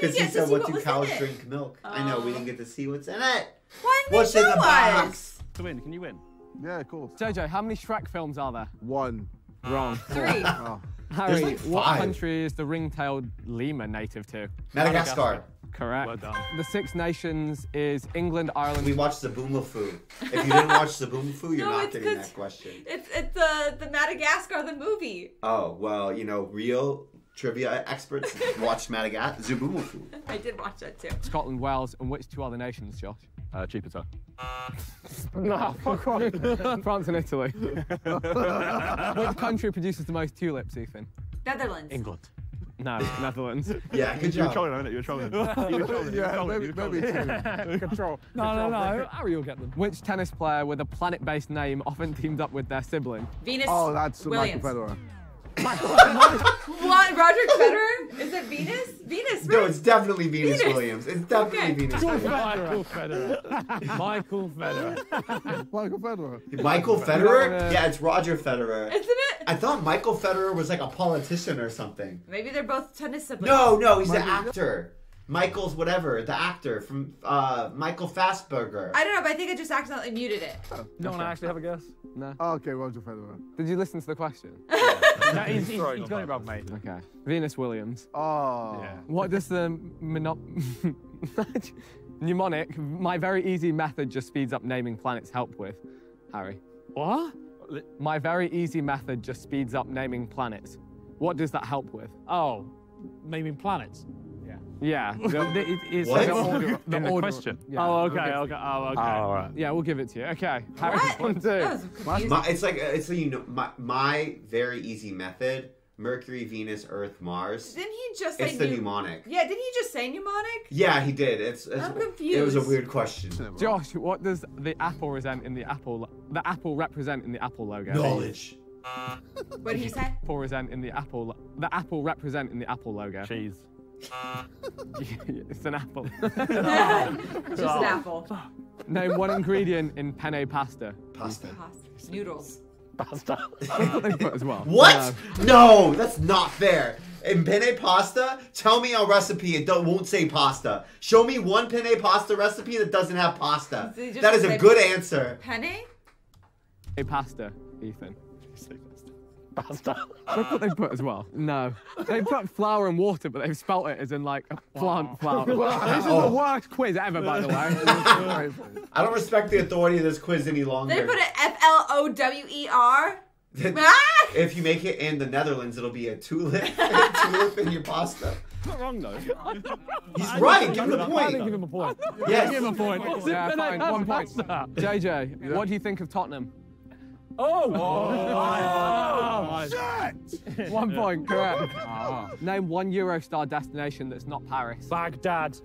We didn't Because he to said, see "What what do cows drink milk?" I know we didn't oh. get to see what's in it. Why didn't What's they in show the us? box? To win, can you win? Yeah, of course. Jojo, how many Shrek films are there? One. Wrong. Three. Oh. Harry, like what country is the ring-tailed lemur native to? Madagascar. Correct. Well done. The Six Nations is England, Ireland. We watched the Zoboomafoo. If you didn't watch the Zoboomafoo, you're No, not getting that question. It's it's the the Madagascar the movie. Oh well, you know, real trivia experts watched Madagascar. Zoboomafoo. I did watch that too. Scotland, Wales, and which two other nations, Josh? Uh, Jupiter. No, fuck off. France and Italy. Which country produces the most tulips, Ethan? Netherlands. England. No, Netherlands. Yeah, good You were job. trolling, wasn't it? You were trolling. You were trolling. You were Yeah, trolling. maybe, You were maybe trolling. two. Control. No, no, no. Harry will get them. Which tennis player with a planet-based name often teamed up with their sibling? Venus. Oh, that's Williams. Michael Federer. What? Roger Federer? Is it Venus? Venus. No, it's definitely Venus, Venus. Williams. It's definitely Okay. Venus Michael Williams. Federer. Michael Federer. Michael Federer. Michael Federer? Yeah, it's Roger Federer. Isn't it? I thought Michael Federer was like a politician or something. Maybe they're both tennis siblings. No, no, he's the Michael- actor. Michael's whatever, the actor from uh, Michael Fassberger. I don't know, but I think I just accidentally muted it. No one actually have a guess? No. Oh, okay, Roger Federer. Did you listen to the question? No, he's, he's, he's got it wrong, mate. Okay. Venus Williams. Oh. Yeah. What does the mono- mnemonic, my very easy method just speeds up naming planets, help with? Harry. What? My very easy method just speeds up naming planets. What does that help with? Oh, naming planets. Yeah. The- it- it's What? the order, The in the order- question. yeah, oh, we'll okay, okay, oh, okay. Oh, all right. Yeah, we'll give it to you. Okay. Harry, What? one, two. That. My, it's like it's like, you know my my very easy method: Mercury, Venus, Earth, Mars. Didn't he just say It's the mnemonic. Yeah, didn't he just say mnemonic? Yeah, he did. It's, it's I'm It was a weird question. Josh, what does the apple represent in the apple? The apple represent in the apple logo? Knowledge. What did he say? Apple represent in the apple. The apple represent in the apple logo. Cheese. it's an apple. just an apple. Name one ingredient in penne pasta. Pasta. Pasta. Noodles. Pasta. That's what they put as well. What? No, that's not fair. In penne pasta, tell me a recipe it don't, won't say pasta. Show me one penne pasta recipe that doesn't have pasta. So you just That is a good answer. Penne? A pasta, Ethan. Pasta. That's what they put as well. No. They put flour and water, but they've spelt it as in like a plant flour. this is the worst quiz ever, by the way. I don't respect the authority of this quiz any longer. They put it F L O W E R. Ah! if you make it in the Netherlands, it'll be a tulip. tulip in your pasta. Not wrong, though. He's right. Give him the I point. didn't give him a point. Yes. Give him a point. yeah, fine. One point. JJ, what do you think of Tottenham? Oh! oh, oh, oh one point, correct. Uh-huh. Name one Eurostar destination that's not Paris. Baghdad.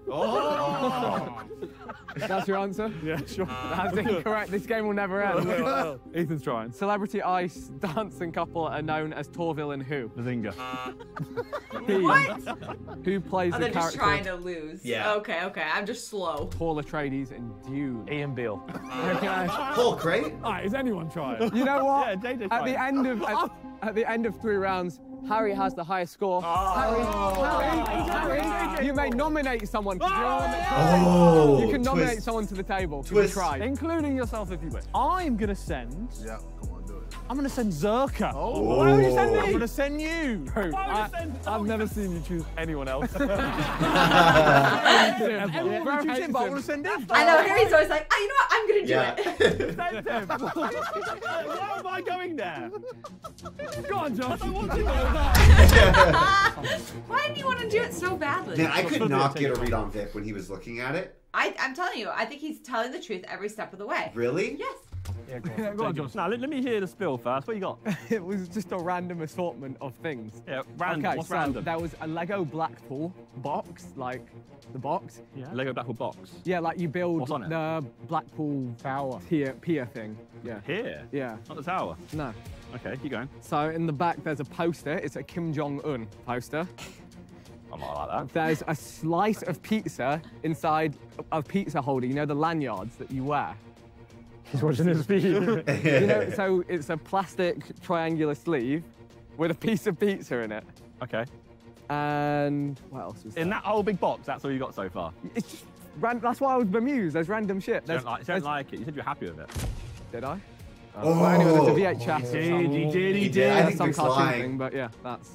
That's your answer? Yeah, sure. That's incorrect. This game will never end. Ethan's trying. Celebrity ice dancing couple are known as Torvill and who? Behzinga. Uh, he, who plays Oh, the they're just trying to lose. Yeah. Okay, okay. I'm just slow. Paul Atreides in Dune? Ian Beale. Okay. Paul Crate? Alright, is anyone trying? You know what? Yeah, JJ's at the end of at, oh. at the end of three rounds, Harry has the highest score. Oh. Harry, Harry, oh. Harry, you may nominate someone. 'cause you're Oh, you can nominate twist. someone to the table. Can Twist. you try? Including yourself if you wish. I'm gonna send. Yeah, come on, do it. I'm gonna send Zerkaa. Oh. Why would you send me? I'm I'm gonna send you. Why would you I, send? I've never seen you choose anyone else. Everyone would choose him, but I want to send him. I know Harry's always like, oh, you know what? I'm gonna do Yeah. it. Send him. Why am I going there? Go on, Josh. I want to go there. Why did you want to do it so badly? Man, I could not get a read on Vikk when he was looking at it. I, I'm telling you, I think he's telling the truth every step of the way. Really? Yes. Yeah, go on, Josh. Now, let, let me hear the spill first. What you got? it was just a random assortment of things. Yeah, random. Okay, What's so random? there was a Lego Blackpool box, like the box. Yeah. Lego Blackpool box. Yeah, like you build on the Blackpool Tower pier, pier thing. Yeah. Here? Yeah. Not the tower. No. Okay, keep going. So in the back there's a poster. It's a Kim Jong Un poster. I'm not like that. There's a slice of pizza inside a pizza holder. You know the lanyards that you wear. He's watching his feed. You know, so it's a plastic triangular sleeve with a piece of pizza in it. Okay. And what else was In there? that whole big box, that's all you got so far. It's just ran- that's why I was bemused. There's random shit. You don't, like, you don't like it. You said you're happy with it. Did I? Oh. Well, anyway, there's a VHS. or He did, he did, he He did. did. I think some cartoon lying. thing, but yeah, that's.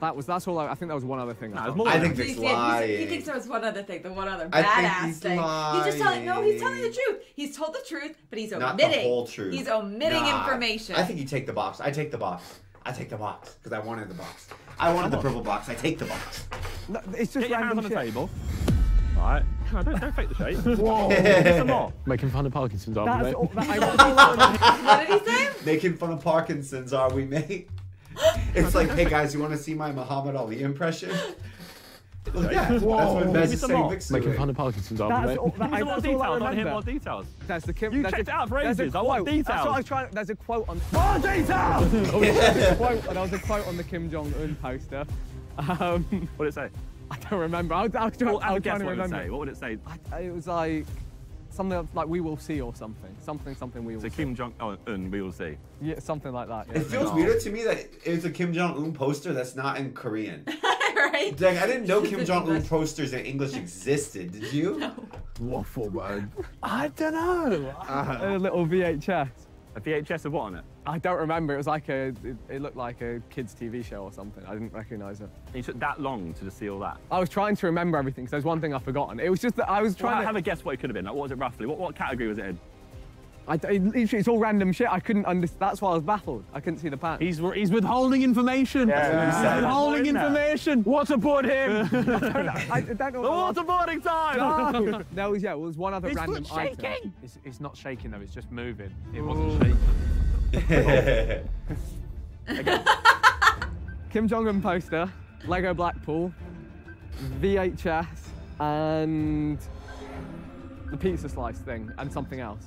That was that's all. I, I think that was one other thing. I, more I think that. Vikk's He, he- he thinks there was one other thing, the one other I think badass he's thing. He's just telling no, he's telling the truth. He's told the truth, but he's omitting. Not the whole truth. He's omitting Nah. information. I think you take the box. I take the box. I take the box because I wanted the box. I wanted the purple box. I take the box. No, it's just Get your hands on the shit. table. Right. No, don't, don't fake the shape. Whoa. Get some more. Making fun of Parkinson's, are That's we, all, mate? that, I, what did he say? Making fun of Parkinson's, are we, mate? It's like, hey guys, you want to see my Muhammad Ali impression? Look, yeah, that's what Give Bez is saying. more. Vikk's Making doing. fun of Parkinson's, are that's mate? all, that, I, some more that's details. all I I want to hear more details. That's the Kim. You that's checked a, out for there's a ages. I want quote. That's what I details. was trying. There's a quote on. More details! there's a quote. There was a quote on the Kim Jong Un poster. Um, what did it say? I don't remember. I was, I was, Well, I was guess trying to what it would remember. say. What would it say? I, it was like something like "We will see" or something. Something, something we will So see. Kim Jong Un, we will see. Yeah, something like that. Yeah. It feels weirder to me that it's a Kim Jong Un poster that's not in Korean. right? Like, I didn't know Kim Jong Un posters in English existed. Did you? Waffle, man. I don't know. Uh-huh. a little VHS. A VHS of what on it? I don't remember. It was like a. It, it looked like a kids' TV show or something. I didn't recognise it. And you took that long to just see all that. I was trying to remember everything because there's one thing I've forgotten. It was just that I was Try trying to have a guess what it could have been. Like, what was it roughly? What, what category was it in? I, it, it's all random shit. I couldn't understand. That's why I was baffled. I couldn't see the pants. He's, he's withholding information. Yeah. He's withholding Isn't information. Waterboard him! I don't know. the what that was. waterboarding time! No. there was yeah. There was one other His random foot's item. shaking. It's, it's not shaking though, it's just moving. It wasn't shaking. Kim Jong Un poster, Lego Blackpool, VHS, and the pizza slice thing, and something else.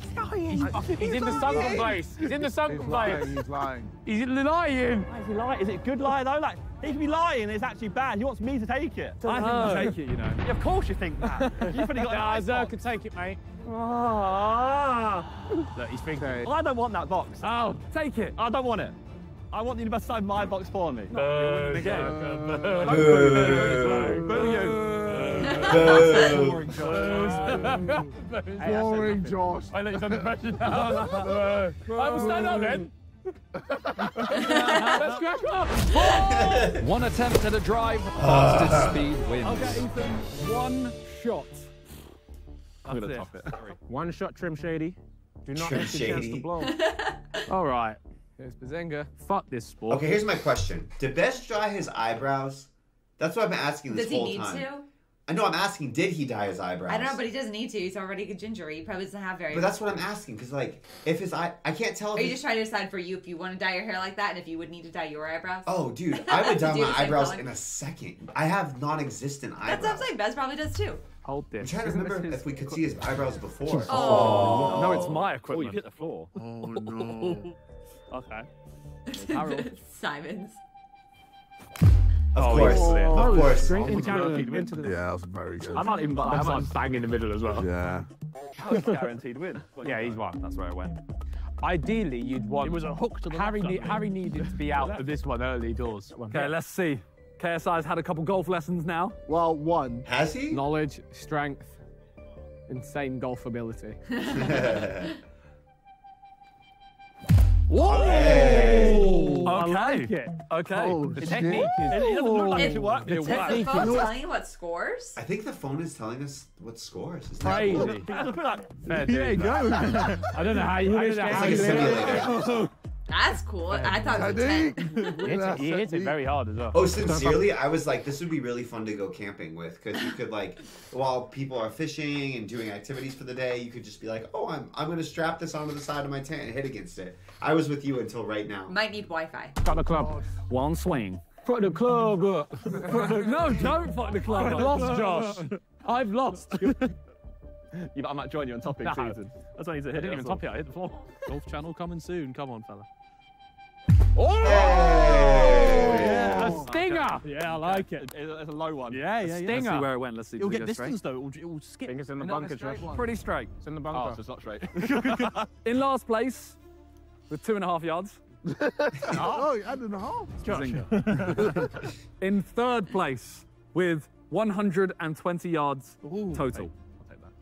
He's, lying. he's in the sunken place. He's in the sunken He's place. lying, he's lying. He's lying. Why is he lying? Is it a good lie though? Like, he can be lying and it's actually bad. He wants me to take it. I think know. you take it, you know. Yeah, of course you think that. You've only got Nah, an Zer iPod. could take it, mate. Ah. Look, he's thinking. Okay. Well, I don't want that box. Oh, take it. I don't want it. I want you to decide my box for me. Boo. the game. Boo. Don't boo me. Boo you. Uh, boring Josh. Boring Josh. I let you done the pressure now. I will stand up then. Let's crack on. One attempt at a drive, fastest ah. speed wins. Okay, Ethan, one shot. I'm going to top it. One shot, Trim Shady. Do not miss your chance to blow. All right. Here's Behzinga. Fuck this sport. Okay, here's my question. Did Bez dye his eyebrows? That's what I've been asking this Does he whole need time. to? I know I'm asking, did he dye his eyebrows? I don't know, but he doesn't need to. He's already a ginger. He probably doesn't have very. But that's what I'm asking, because like, if his eye, I can't tell. If Are you just trying to decide for you if you want to dye your hair like that, and if you would need to dye your eyebrows? Oh, dude, I would dye my eyebrows color. in a second. I have non-existent eyebrows. That's what I'm saying. Bez probably does too. Hold this. I'm this. trying to Isn't remember if we could see his eyebrows before. Oh. No, it's my Oh, equipment. you hit the floor. Oh no. Okay. Simons. Of Oh, course, yeah. of Oh, course. Straight Oh, into, guaranteed the, win. into the. Yeah, that was very good. I might even. I'm might like bang in the middle as well. Yeah. That was guaranteed win. Yeah, he's won. That's where I went. Ideally, you'd want. It was a hook to the Harry. left, Ne- I think. Harry needed to be out of this one early doors. Okay, let's see. KSI's had a couple golf lessons now. Well, one. Has he? Knowledge, strength, insane golf ability. it. Okay. Oh, The shit. technique is. It, it doesn't look like It- it should work. but It Is the phone telling you what scores? I think the phone is telling us what scores. Is that Crazy. cool? It doesn't like. Fair There you dues. go. I don't know how you. I don't know It's how like a you simulator. Oh, That's cool. I thought it was a tent. 10. He hits it, he hits it very hard as well. Oh, sincerely, I was like, this would be really fun to go camping with because you could like, while people are fishing and doing activities for the day, you could just be like, oh, I'm I'm gonna strap this onto the side of my tent and hit against it. I was with you until right now. Might need Wi-Fi. Fuck the club. One swing. Fuck the club. no, don't fuck the club. I've lost, Josh. I've lost. You, I might join you on topping No. season. That's why he's a I hit. didn't even that's top it. I hit the floor. Golf channel coming soon. Come on, fella. Oh! Oh! A oh stinger. Yeah, I like it. It's a low one. Yeah, yeah, yeah. Let's see where it went. Let's see. It'll it get go straight? distance though. It will, it will skip. think it's in the bunker, the straight Josh. Pretty straight. It's in the Oh, bunker. so it's not straight. In last place, with two and a half yards. Oh, you added a half. Behzinga. In third place, with 120 yards total. I'll take that.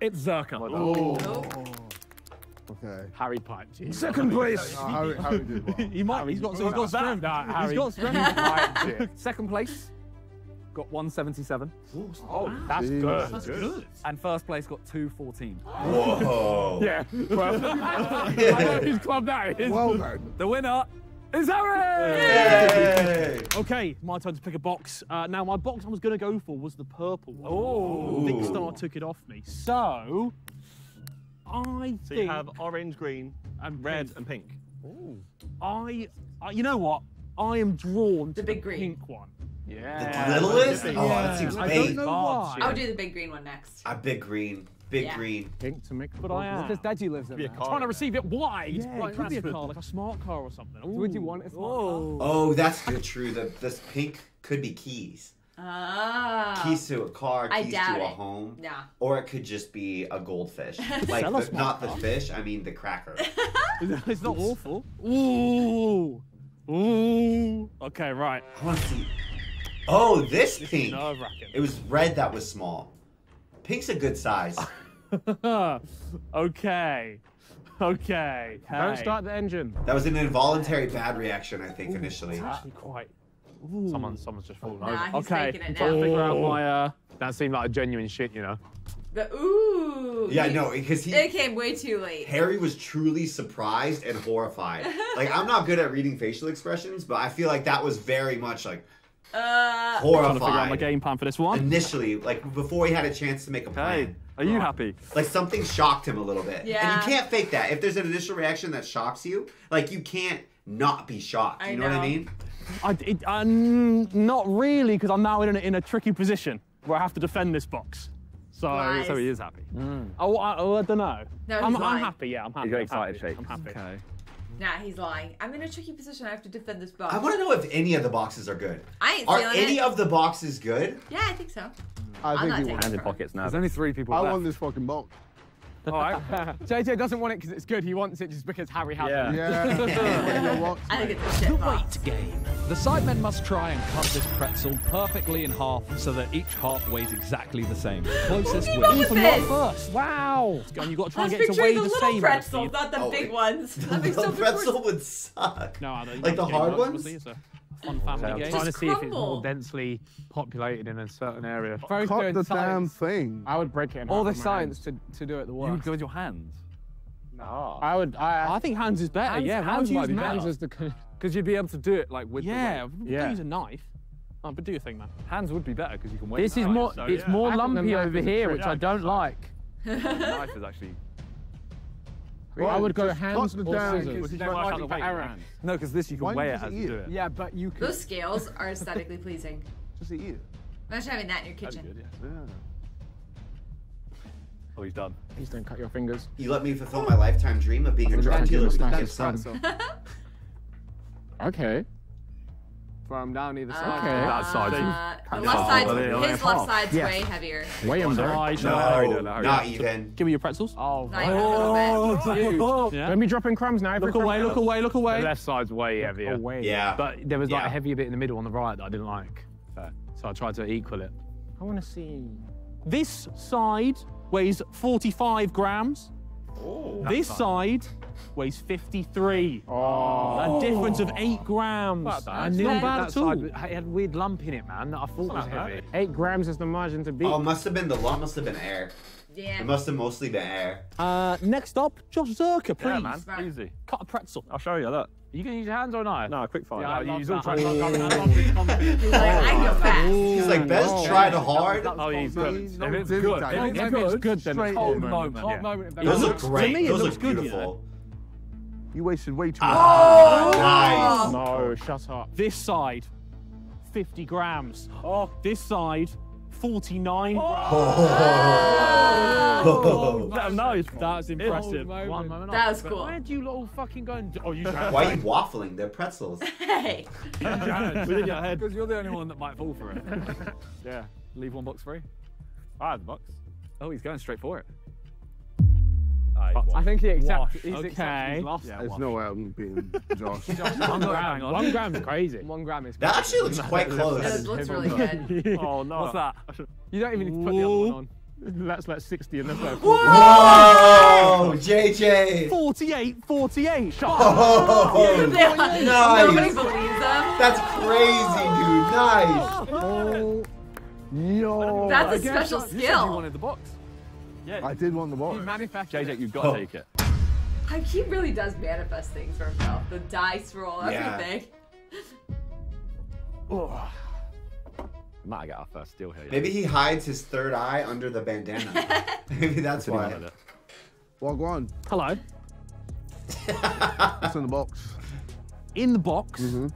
It's Zerkaa. Oh. Okay. Harry piped you. Second place. Oh, Harry, Harry did well. He might. He's got. He's got strength. Nah, He's Harry got strength. piped. Second place got 177. Oh, that's good. That's good. And first place got 214. Whoa. Yeah. Well, I know whose club that is. Well done. The winner is Harry! Yay. Okay, my turn to pick a box. Uh, now, my box I was going to go for was the purple one. Oh, Vikkstar took it off me. So, I So think you have orange, green, and red, pink. and pink. I, I, you know what? I am drawn to The big green. pink one. Yeah. The littlest? Yeah. Oh, that seems I big. don't know why. I would do the big green one next. A big green. Big Yeah. green. Pink to mix. But I am. Because Deji lives in Be a there. car. trying to receive it wide. Yeah, like, it could be a car, like a smart car or something. Would you Ooh. want it? Oh. Oh, that's good. True. The this pink could be keys. Ah. Keys to a car, I keys doubt to a it. home. Nah. Or it could just be a goldfish. like Sell a the, smart not the car. fish, I mean the cracker. it's not awful. Ooh. Ooh. Okay, right. I want to see. Oh, this pink. Nerve wracking. It was red that was small. Pink's a good size. okay. Okay. Don't hey. start the engine. That was an involuntary bad reaction, I think, initially. It's actually quite. Someone, someone's just fallen Nah, over. he's Okay. faking it Trying to now. figure out Oh. my. Uh, that seemed like a genuine shit, you know. The ooh. Yeah, He- no, because he It came way too late. Harry was truly surprised and horrified. like I'm not good at reading facial expressions, but I feel like that was very much like Uh. Trying to figure out my horrified. game plan for this one. Initially, like before he had a chance to make a plan. Hey, are you happy? Like something shocked him a little bit. Yeah. And Yeah. you can't fake that. If there's an initial reaction that shocks you, like you can't not be shocked. I You know, what I mean? I, it, uh, n- not really, because I'm now in a, in a tricky position where I have to defend this box. So, Lies. So he is happy. oh, I, oh, I don't know. No, I'm, he's I'm happy. Yeah, I'm happy. got I'm excited happy. shakes. I'm happy. Okay. Nah, he's lying. I'm in a tricky position. I have to defend this box. I want to know if any of the boxes are good. I ain't Are any it. of the boxes good? Yeah, I think so. I I'm think not he taking won. Hand in it. pockets now. There's only three people I left. won this fucking box. All right. JJ doesn't want it because it's good. He wants it just because Harry has Yeah. it. Yeah. Your box, I think it's a shit box. game. The sidemen must try and cut this pretzel perfectly in half so that each half weighs exactly the same. Closest Came wins. up with this? first? Wow. And you've got to try and get it to weigh picturing the the little same. pretzels, not the Oh, big ones. That makes The so pretzel would suck. No, I don't. Like the hard ones? Obviously, It's a fun I'm game. trying to Just see if it's more densely populated in a certain area. Bro's Cut doing the damn thing. I would break it in All half the science to, to do it the worst. You would worst. go with your hands. No. I would. I, I think hands is better. Hands- yeah, hands hands might be matter. better. hands is the. Because you'd be able to do it like with Yeah, the yeah. Yeah. use a knife. Oh, but do your thing, man. Hands would be better because you can weigh This is knife, more. so, it's yeah. more I think the lumpy over here, which I don't like. The knife is actually. I would go hands or damn- scissors. Would you Don't work like out the it weight for with your Aaron. hands? No, because this you can Why weigh it as you do it. it? Yeah, but you could. Those scales are aesthetically pleasing. Just eat it. Imagine having that in your kitchen. good, yeah. Yeah. Oh, he's done. Please don't cut your fingers. You let me fulfill my lifetime dream of being a I'm drug trying to dealer do with this Gift Son. Okay. Throw them down either side. Okay. That side's uh, the half. left Oh, side's, but it only his left side's Yes. way heavier. Weigh them there. Nice. No, Harry do it, Harry. not even. Give me your pretzels. Oh, Not even a little bit. Yeah. Let me dropping crumbs now. Every Look crumb away, look away, look away. The away. left side's way heavier. Away. Yeah. But there was like Yeah. a heavier bit in the middle on the right that I didn't like. Fair. So I tried to equal it. I want to see. This side weighs 45 grams. this side weighs 53. Oh. A difference of 8 grams. I It's knew not bad that at all. side it had a weird lump in it, man, that I thought was heavy. Eight grams is the margin to beat. Oh, must have been the lump. Must have been air. Yeah. It must have mostly been air. Uh, next up, Josh Zerkaa, please. Yeah, man. Smart. Easy. Cut a pretzel. I'll show you. Look. You can use your hands or a knife? No, quick fire. Yeah, I No, love use all that. try- I love- I love his confidence. He's like, I go fast. He's like, Bez tried hard. Oh, he's No, good. he's If not it's doing good, that. if If it's it's good, good, then it's cold in. moment. Hot yeah. moment. of Those the- look To great. me, it Those looks look good, you beautiful. You wasted way too Oh, much. nice. Oh, no, shut up. This side, 50 grams. Oh, this side, 49 Oh. grams. Oh. nice. That's impressive. One moment That was cool. Where'd you little fucking go and... Oh, you Why are you waffling? They're pretzels. Hey. Within your head. Because you're the only one that might fall for it. Yeah. Leave one box free. I had the box. Oh, he's going straight for it. I think he accepts. Wash. He's Okay. accepted he's lost. Yeah, There's wash. no way I'm beating Josh. One gram. One gram's crazy. One gram is. That actually looks quite It close. looks really good. Oh no. What's that? You don't even need to put the other one on. Let's let 60 and let's let Whoa, JJ. 48, 48. Shut Oh, They- Nobody believes them. That's crazy, dude. Nice. Oh, yo. That's a Again, special you said You wanted the box. I did want the You box. manufactured JJ, it. you've got to Oh. take it. Like, he really does manifest things for himself. The dice roll, everything. Yeah. everything. Might get our first steal here. yeah. Maybe he hides his third eye under the bandana. Maybe that's Could've why. had it. Well, go on. Hello. What's in the box? In the box Mm-hmm.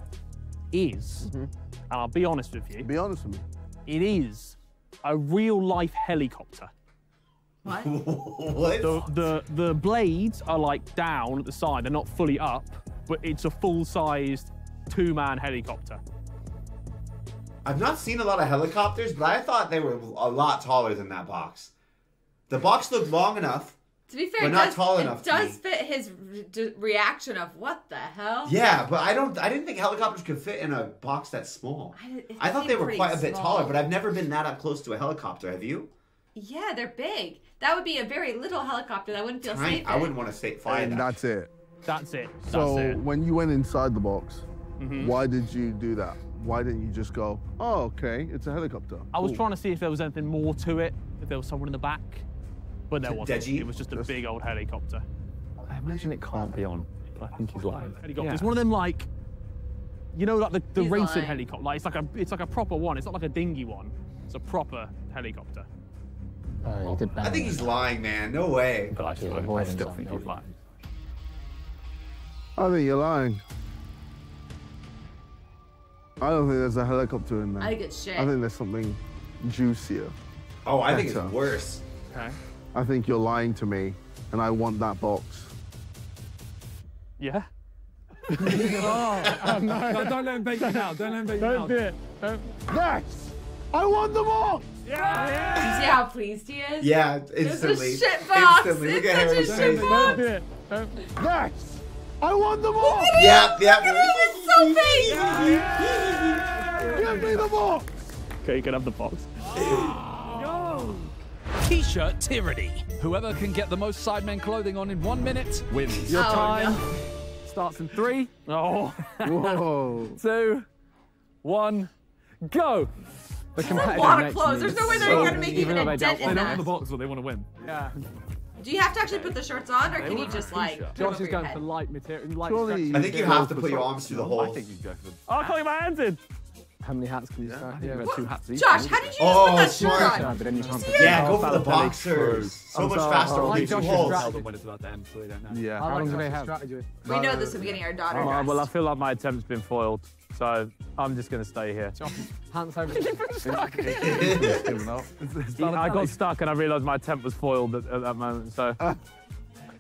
is, and I'll be honest with you, Be honest with me. it is a real life helicopter. What? what? The, the the blades are like down at the side, they're not fully up, but it's a full sized two man helicopter. I've not seen a lot of helicopters, but I thought they were a lot taller than that box. The box looked long enough. To be fair, But it not does, tall it enough to does me. fit his re- reaction of what the hell? Yeah, but I don't. I didn't think helicopters could fit in a box that small. I, I thought they were pretty quite a bit small. taller, but I've never been that up close to a helicopter. Have you? Yeah, they're big. That would be a very little helicopter that wouldn't feel Tiny. safe. I wouldn't want to say fly And that. that's it. That's it. That's So it. when you went inside the box, Mhm. why did you do that? Why didn't you just go, oh, okay, it's a helicopter? I was Cool." trying to see if there was anything more to it, if there was someone in the back, but there Is it wasn't. Deji? It was just a big old helicopter. I imagine it can't be on, but I think he's lying. Helicopter. It's one of them like, you know, like the, the He's racing lying. helicopter. Like it's like a it's like a proper one. It's not like a dinghy one. It's a proper helicopter. Oh, he did I think he's lying, man. No way. But I, still, I still think he's lying. I think you're lying. I don't think there's a helicopter in there. I think it's shit. I think there's something juicier. Oh, I think it's worse. Okay. I think you're lying to me, and I want that box. Yeah. Oh, no, don't let him bait you now. Don't let him bait you now. Don't do it. Don't. Yes! I want the box! Do you see how pleased he is? Yeah, It's instantly. a shit box. Instantly. Look at such a Harry's shit face. box. Don't do it. Don't. Yes! I want the box! Yeah, yeah. It's so big. Give me the box! Okay, you can have the box. T-shirt tyranny. Whoever can get the most Sidemen clothing on in one minute wins. Your Oh, time no. starts in three, Oh. Whoa. two, one, go. The That's a lot of clothes. There's no way they're So- going to make even a dent They in don't want the that. box, but they want to win. Yeah. Do you have to actually put the shirts on, or can you just like? t-shirt. put them Josh is going head? for light material. Light Surely I think you have to put your arms through the hole. I think you go for the. Oh, I can't get my hands in. How many hats can you stack? You had two hats each. Josh, how did you just Oh, put that oh, smart. shirt No, on? but then you can't see put it? Yeah, go for the boxers. So I'm much sorry, faster. I Only like two Josh's holes. strategy. Tell them when it's about to end, so they don't know. Yeah. How long do they have? Strategy. We know uh, this from getting our daughter Oh, well, I feel like my attempt's been foiled, so I'm just going to stay here. Hands over. I got stuck and I realised my attempt was foiled at, at that moment, so. Uh.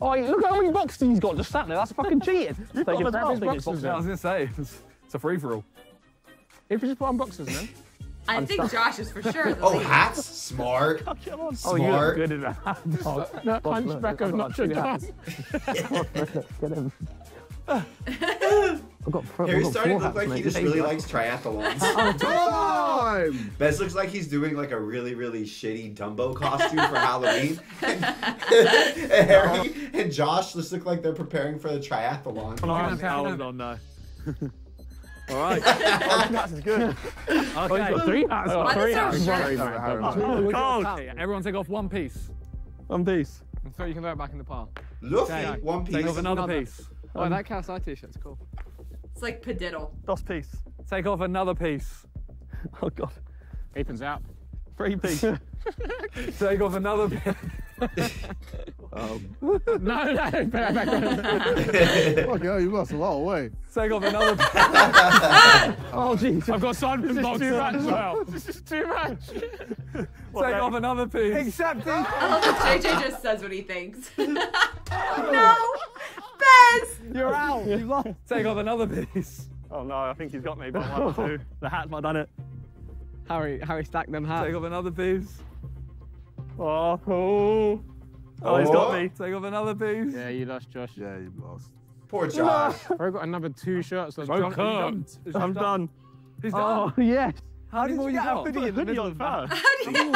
oh, look how many boxes he's got just sat there. That's fucking cheating. Take got your the boxes boxes I was going to say, it's, it's a free for all. If you just put on boxes, then. I think Josh is for sure the Oh, lead. hats? Smart. Oh, you look Smart. good in that. that hunchback of Notre Dame. I've got, fro- I've got starting four to look hats, like he just Just really eight. likes triathlons. Oh, Time! Bez looks like he's doing like a really, really shitty Dumbo costume for Halloween. and, and Harry and Josh just look like they're preparing for the triathlon. Oh, no, no. All right. Oh, That's good. Oh, he's got three hats. Why Three does our hats. shirt- Oh, oh cold. Okay, everyone take off one piece. One piece. And so you can throw it back in the pile. Luffy, Okay. one piece. Take off another piece. Oh, um, that Cast Eye t-shirt's cool. It's like padiddle. Dos piece. Take off another piece. Oh, God. Ethan's out. Three piece. Take off another piece. Um, no, no. Back, back, back. Fucking hell, you lost a lot of weight. Take off another piece. Oh, jeez. I've got Simon box too much. Well. This is too much. Take off another piece. Accepting. I love that JJ just says what he thinks. no, Bez. You're out. You lost. Take off another piece. Oh, no. I think he's got me by one or two. The hat's not done it. Harry, Harry, stack them hats. Take off another piece. Oh, oh. Oh, he's got Oh. me. Take off another piece. Yeah, you lost, Josh. Yeah, you lost. Poor Josh. I've got another two shirts. So So cooked. I'm done. He's Oh, yes. How did you get a hoodie in the Hoodie middle on of that? first. How do you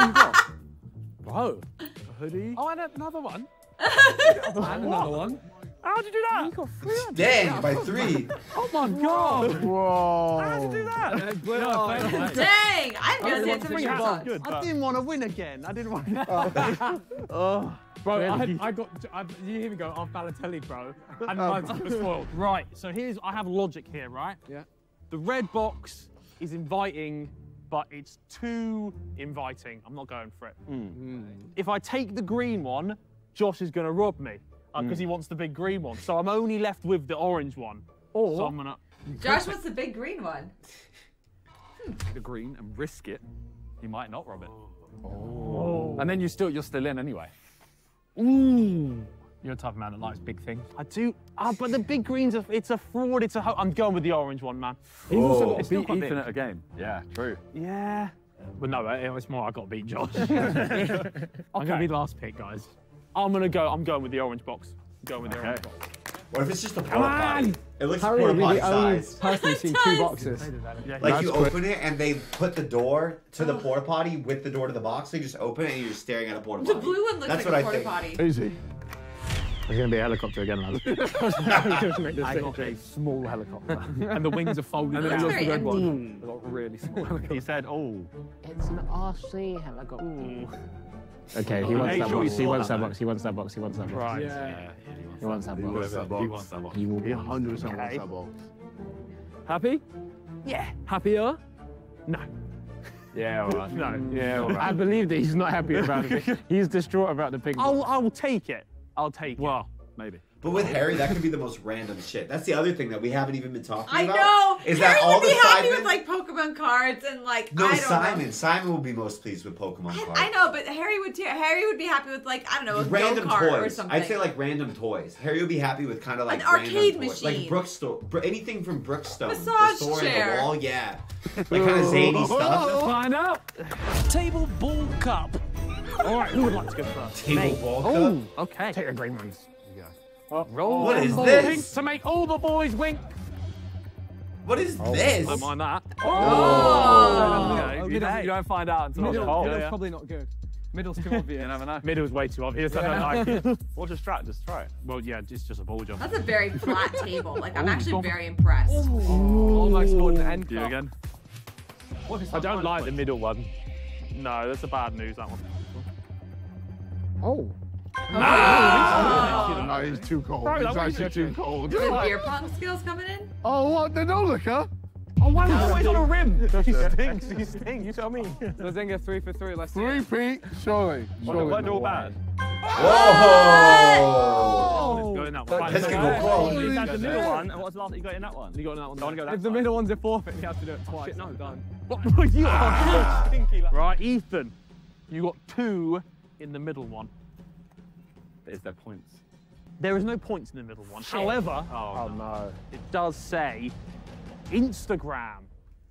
Bro. A hoodie. Oh, and another one. And another one. How'd you do that? You got three on Dang, by three. Oh my god. Whoa. How'd you do that? No. Dang! I'm I gonna didn't some to bring it up. shots. Good, I didn't want to win again. I didn't want. to. Oh. oh, bro, I, Really? had, I got. I, you hear me go? I'm Balotelli, bro. And oh, mine's was spoiled. Right. So here's. I have logic here, right? Yeah. The red box is inviting, but it's too inviting. I'm not going for it. Hmm. If I take the green one, Josh is going to rob me Uh, because he hmm. wants the big green one. So I'm only left with the orange one. Or So I'm gonna. Josh wants the big green one. Take the green and risk it. You might not rob it. Oh. And then you still you're still in anyway. Ooh. You're the type of man that likes big things. I do. Ah, but the big greens, are, it's a fraud. It's a. Ho- I'm going with the orange one, man. He's also oh. got It's to still beat quite Ethan big. at a game. Yeah, true. Yeah. But no, it- it's more I got to beat Josh. I'm gonna be the last pick, guys. I'm gonna go. I'm going with the orange box. I'm going with the orange box. What if it's just a porta Come potty? on! It looks Harry porta would be potty the only size. person who's seen two boxes. Like you open it and they put the door to the oh. porta potty with the door to the box. So you just open it and you're just staring at a porta potty. The blue one looks That's like what a I porta think. potty. Easy. There's going to be a helicopter again, lads. I got a small helicopter. and the wings are folded And then down. it goes the red one. I got a really small helicopter. He said, "Oh, It's an RC helicopter. Okay, he wants that box, He wants that box. He wants that box. He wants that box. right." Yeah. He wants that He box. wants that box. He wants that box. He will. He 100 percent wants that box. Happy? Yeah. Happier? No. Yeah, all right. No. Yeah, all right. I believe that he's not happy about it. He's distraught about the pig. I'll. I'll take it. I'll take it. Well, maybe. But with Harry, that could be the most random shit. That's the other thing that we haven't even been talking I about. know. Is Harry that all would be the happy Simon? with like Pokemon cards and like no, I don't Simon. know. Simon will be most pleased with Pokemon cards. I know, but Harry would too. Harry would be happy with like I don't know a Random go kart or toys. something. I'd say like random toys. Harry would be happy with kind of like An arcade random toys. like. Brookstone, Bro- anything from Brookstone. Massage the story chair. of the wall, yeah, like kind of zany stuff. Find out. Table ball cup. All right. Who would like to go first? Table ball cup. Oh, okay. Take the green ones. Roll. Oh, what is Wink this? to make all the boys wink. What is oh, this? Don't mind that. Oh. oh. You, you don't, you don't find out until Middle, it's cold. middle's Yeah, yeah. probably not good. Middle's too obvious. You never know. Middle's way too obvious. I don't like it. Well, just try it. Just try it. Well, yeah, it's just a ball jump. That's a very flat table. Like I'm Oh, actually God. very impressed. Almost scored an end You cup. again. I don't like the middle one. No, that's a bad news. That one. Oh. Oh. No, he's too cold. Bro, he's actually too cold. Is it beer pong skills coming in? Oh, what? The no liquor? Oh, why was always on a rim? He stinks. He stinks. You tell me. Behzinga three for three. Let's see. Three Pete, surely. What, surely what no all bad? Whoa! Let's go in that That- one. Let's go close. You go the middle one, and what's the last that you got in that one? You got in that one. I want to go that If the middle one's a forfeit, you have to do it twice. no, done. What? you are ah. stinky. Right, Ethan. You got two in the middle one. But is there points? There is no points in the middle one. However, Oh, no. it does say Instagram.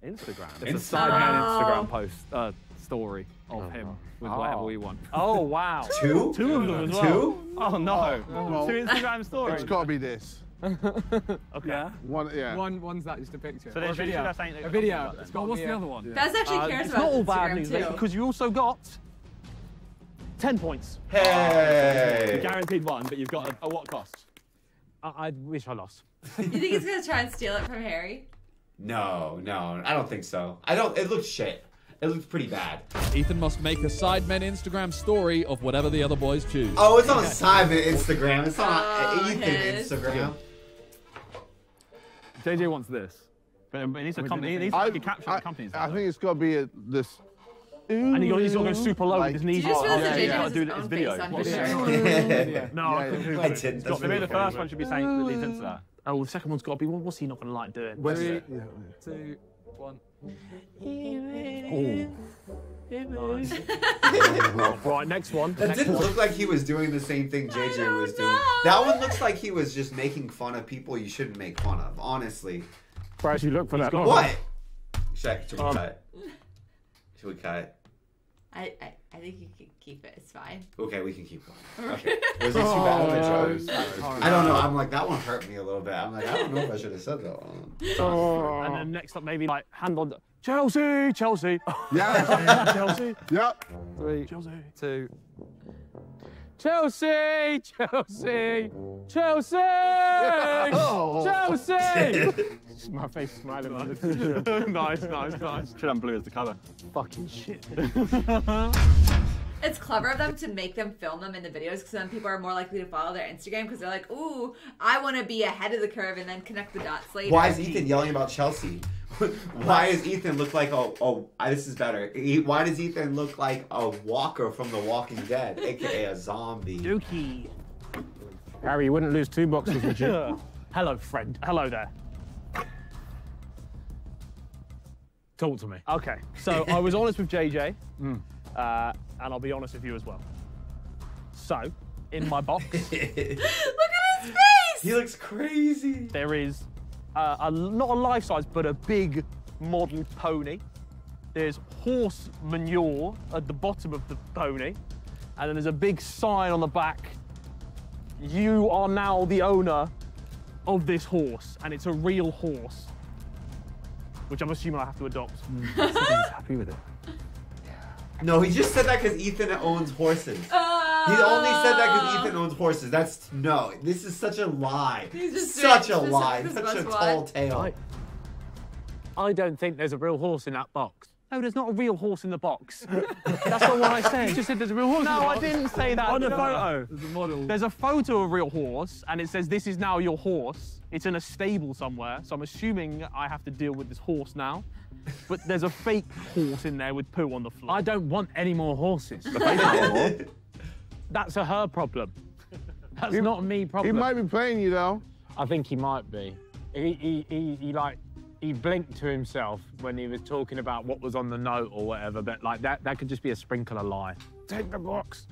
Instagram. It's a Insta- Sidemen Oh. Instagram post uh, story of him with whatever we want. Oh wow. Two? Two of them as well. Two? Oh no. Well, Two Instagram stories. It's got to be this. Okay. Yeah. One, yeah. One, one's that just a picture. So or they a video. should I a video. about It's that? got What's to the other a- one? That's actually Uh, cares it's about not all bad news because you also got 10 points. Hey! Guaranteed one, but you've got a, a what cost? I, I wish I lost. You think he's gonna try and steal it from Harry? No, no, I don't think so. I don't. It looks shit. It looks pretty bad. Ethan must make a Sidemen Instagram story of whatever the other boys choose. Oh, it's on Simon Instagram. It's not Oh, Ethan his. Instagram. JJ wants this. But but he needs to With com- the- he needs I, to capture I, the companies. I think it's got to be a, this. And he got, he's got to go super low Like- with his knees. Did you just up. realize that yeah, JJ yeah. has Do his his own video. face on What's his it? shirt? No, Yeah, I yeah. couldn't I do it. Got- Maybe the first one should be saying that leads into that. Oh, the second one's got to be. What, what's he not going to like doing? Three, yeah. two, one. Three, two, one. Right, next one. That next didn't one. look like he was doing the same thing JJ was doing. That one looks like he was just making fun of people you shouldn't make fun of. Honestly. Bryce, you look for that. What? Should, I, should we Um, cut? Should we cut? I, I, I think you can keep it. It's fine. Okay, we can keep going. Okay. Was it too bad of a joke? Oh, I don't know. I'm like, that one hurt me a little bit. I'm like, I don't know if I should have said that one. Oh. And then next up, maybe like hand on the Chelsea, Chelsea. Yeah. Chelsea. Yep. Three, Chelsea. two. Chelsea, Chelsea, Chelsea, Oh. Chelsea. My face is smiling. On this. nice, nice, nice. Should have blue is the colour. Fucking shit. It's clever of them to make them film them in the videos because then people are more likely to follow their Instagram because they're like, ooh, I want to be ahead of the curve and then connect the dots later. Why is Ethan yelling about Chelsea? Why does Ethan look like a oh this is better? He- Why does Ethan look like a walker from The Walking Dead, aka a zombie? Dookie. Harry, you wouldn't lose two boxes, would you? Hello, friend. Hello there. Talk to me. Okay, so I was honest with JJ, Mm. uh, and I'll be honest with you as well. So, in my box, Look at his face! He looks crazy. there is uh, a, not a life size, but a big model pony. There's horse manure at the bottom of the pony, and then there's a big sign on the back. You are now the owner of this horse, and it's a real horse, which I'm assuming I have to adopt. He's happy with it. No, he just said that because Ethan owns horses. He only said that because Ethan owns horses. That's no. This is such a lie. He's just such a doing- lie. this is Such a what's tall what. tale. I- I don't think there's a real horse in that box. No, there's not a real horse in the box. That's not what I said. You just said there's a real horse in the No, I didn't say that. On the photo. There's a model. There's a photo of a real horse, and it says, This is now your horse. It's in a stable somewhere, so I'm assuming I have to deal with this horse now. But there's a fake horse in there with poo on the floor. I don't want any more horses. That's a her problem. That's He- not a me problem. He might be playing you though. I think he might be. He, he, he, he like he blinked to himself when he was talking about what was on the note or whatever, but like that that could just be a sprinkler lie. Take the box.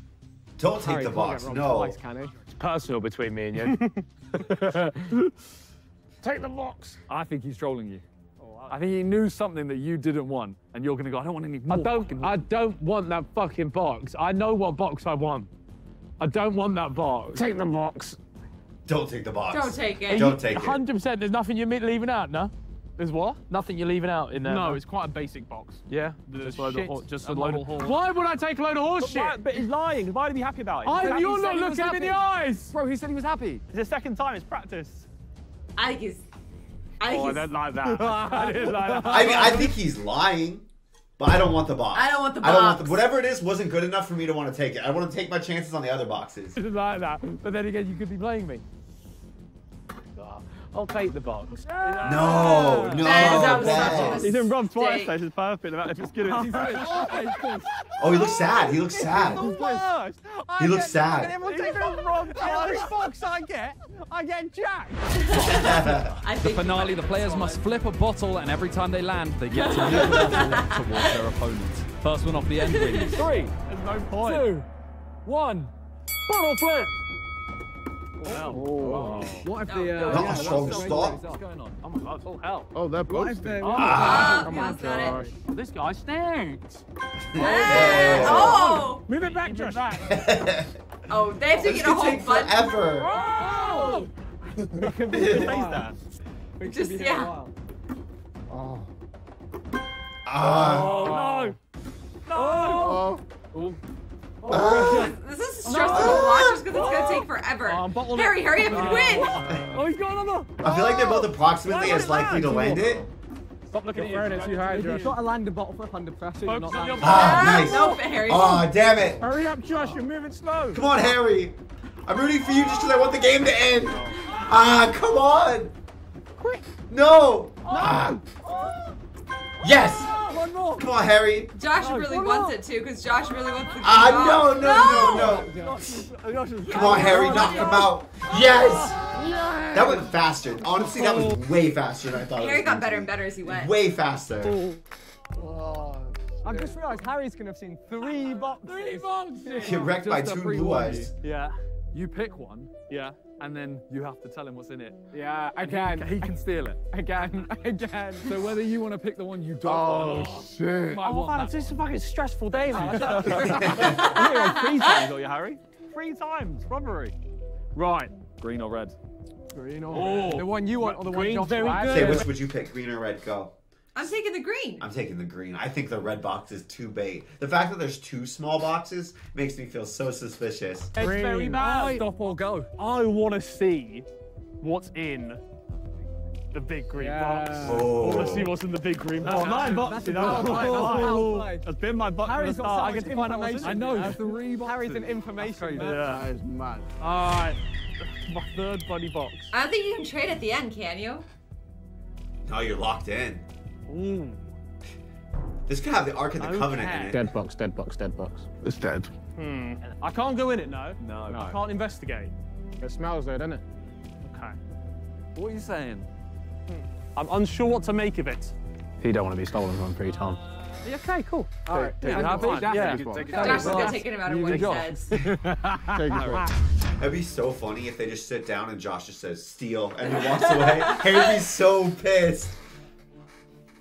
Don't take Harry the box. No. Twice, can he? It's personal between me and you. Take the box. I think he's trolling you. I think he knew something that you didn't want, and you're going to go, I don't want any more. I don't fucking I don't want that fucking box. I know what box I want. I don't want that box. Take the box. Don't take the box. Don't take it. Don't take it. 100% there's nothing you're leaving out, no? There's what? Nothing you're leaving out in there. No, it's quite a basic box. Yeah? The Just, load shit, of, ho- just a a load of horse. Why would I take a load of horse But, shit? why- but he's lying. Why would he be happy about it? I, you're not looking him in the eyes. Bro, he said he was happy. It's the second time. It's practice. I think he's. I Oh, I he's. don't like that. I didn't like that. I mean, I think he's lying, but I don't want the box. I don't want the I don't want box. the, whatever it is wasn't good enough for me to want to take it. I want to take my chances on the other boxes. I didn't like that. But then again, you could be playing me. I'll take the box. No, no, That is bad. such a He's been robbed twice. mistake. So this is perfect. If it's good, it's Oh, he looks sad. He looks sad. He looks sad. Everyone takes the wrong Every box I get, I get jacked. The finale, the players must flip a bottle, and every time they land, they get to move the bottle towards their opponent. First one off the end wins. Three, There's no point. two, one. Bottle flip. What if the. Uh, Not yeah, a strong that's- stop. What's going on? Oh my god, full hell. Oh, they're What both. they. Ah. Oh, feels got it. This guy stinks. Yeah. Oh! Move it back, Josh. Oh, they have to This a could whole take bunch. forever. Oh! It could be the face there. We Just- be here a yeah. while. Ah. Oh no. Oh, Ah. This is stressful to watch just because it's gonna take forever. Oh, Harry, hurry up and win! Oh, he's got another. I feel like they're both approximately as likely to land? land it. Stop looking at Throwing it too high, you. Josh. You've got to land a bottle flip under pressure. You're Focus not on your landing. Ah, nice. no, Harry. Ah, damn it. Hurry up, Josh. You're moving slow. Come on, Harry. I'm rooting for you just because I want the game to end. Ah, come on. Quick. No. Ah. Yes. One more. Come on, Harry. Josh No, really wants on. it too because Josh really wants the game Ah, off. no, no, no, no. Oh, Josh Come on, Harry. Knock him out. Yes. That went faster. Honestly, that was way faster than I thought. it Harry was got better to and better as he went. Way faster. I've just realised Harry's going to have seen three boxes. Three boxes. Get wrecked by Just a two blue eyes. Yeah. You pick one, Yeah. And then you have to tell him what's in it. Yeah, And he- again. He, can steal it. Again, again. So whether you want to pick the one you don't Oh, want, shit. might Oh, want man, that it's just a fucking stressful day, man. I'm here on three times, are you, Harry? Three times, robbery. Right, green or red? Green or Oh, red? The one you want or the one green, Josh very wants? good. Say, which would you pick, green or red? Go. I'm taking the green. I'm taking the green. I think the red box is too bait. The fact that there's two small boxes makes me feel so suspicious. It's very bad. Stop or go. I want to see what's in the big green box. Oh. I want to see what's in the big green box. nine boxes. That's a power play, oh. that's a power play. That's been my box from the Harry's got start. so I get to find out what's in information. I know, now. three boxes. Harry's an information man. Yeah. That is mad. All right, my third buddy box. I don't think you can trade at the end, can you? No, you're locked in. Ooh. This could have the Ark of the Covenant in it. Dead box, dead box, dead box. It's dead. Hmm. I can't go in it, no. No. I can't investigate. It smells though, doesn't it? Okay. What are you saying? I'm unsure what to make of it. You don't want to be stolen from three times. Yeah, Okay, cool. All right, Take yeah, it. I'm fine. fine. Yeah. Take it. Josh is gonna take it no matter You what and he says. It. That'd be so funny if they just sit down and Josh just says steal and he walks away. Harry'd be so pissed.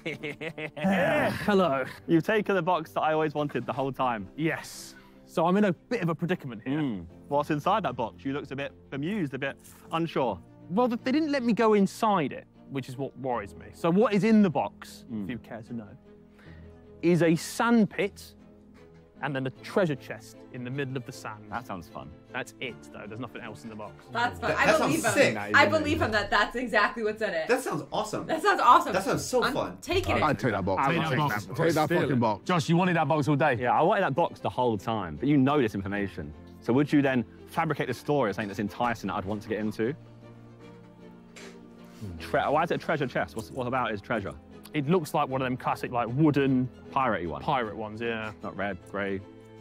Hello. You've taken the box that I always wanted the whole time. Yes. So I'm in a bit of a predicament here. Hmm. What's inside that box? You looked a bit bemused, a bit unsure. Well, they didn't let me go inside it, which is what worries me. So what is in the box, if you care to know, is a sand pit and then a treasure chest in the middle of the sand. That sounds fun. That's it, though. There's nothing else in the box. That's fun. That- I that sounds believe him. sick. I believe him that that's exactly what's in it. That sounds awesome. That sounds awesome. That sounds so I'm fun. Taking it. I'd take that box. I'd I'd take take that that, box. take that fucking it. box. Josh, you wanted that box all day. Yeah, I wanted that box the whole time, but you know this information. So would you then fabricate a story of something that's enticing that I'd want to get into? Hmm. Tre- why is it a treasure chest? What's, what about is treasure? It looks like one of them classic, like, wooden Piratey one. pirate ones, yeah. Not red, grey.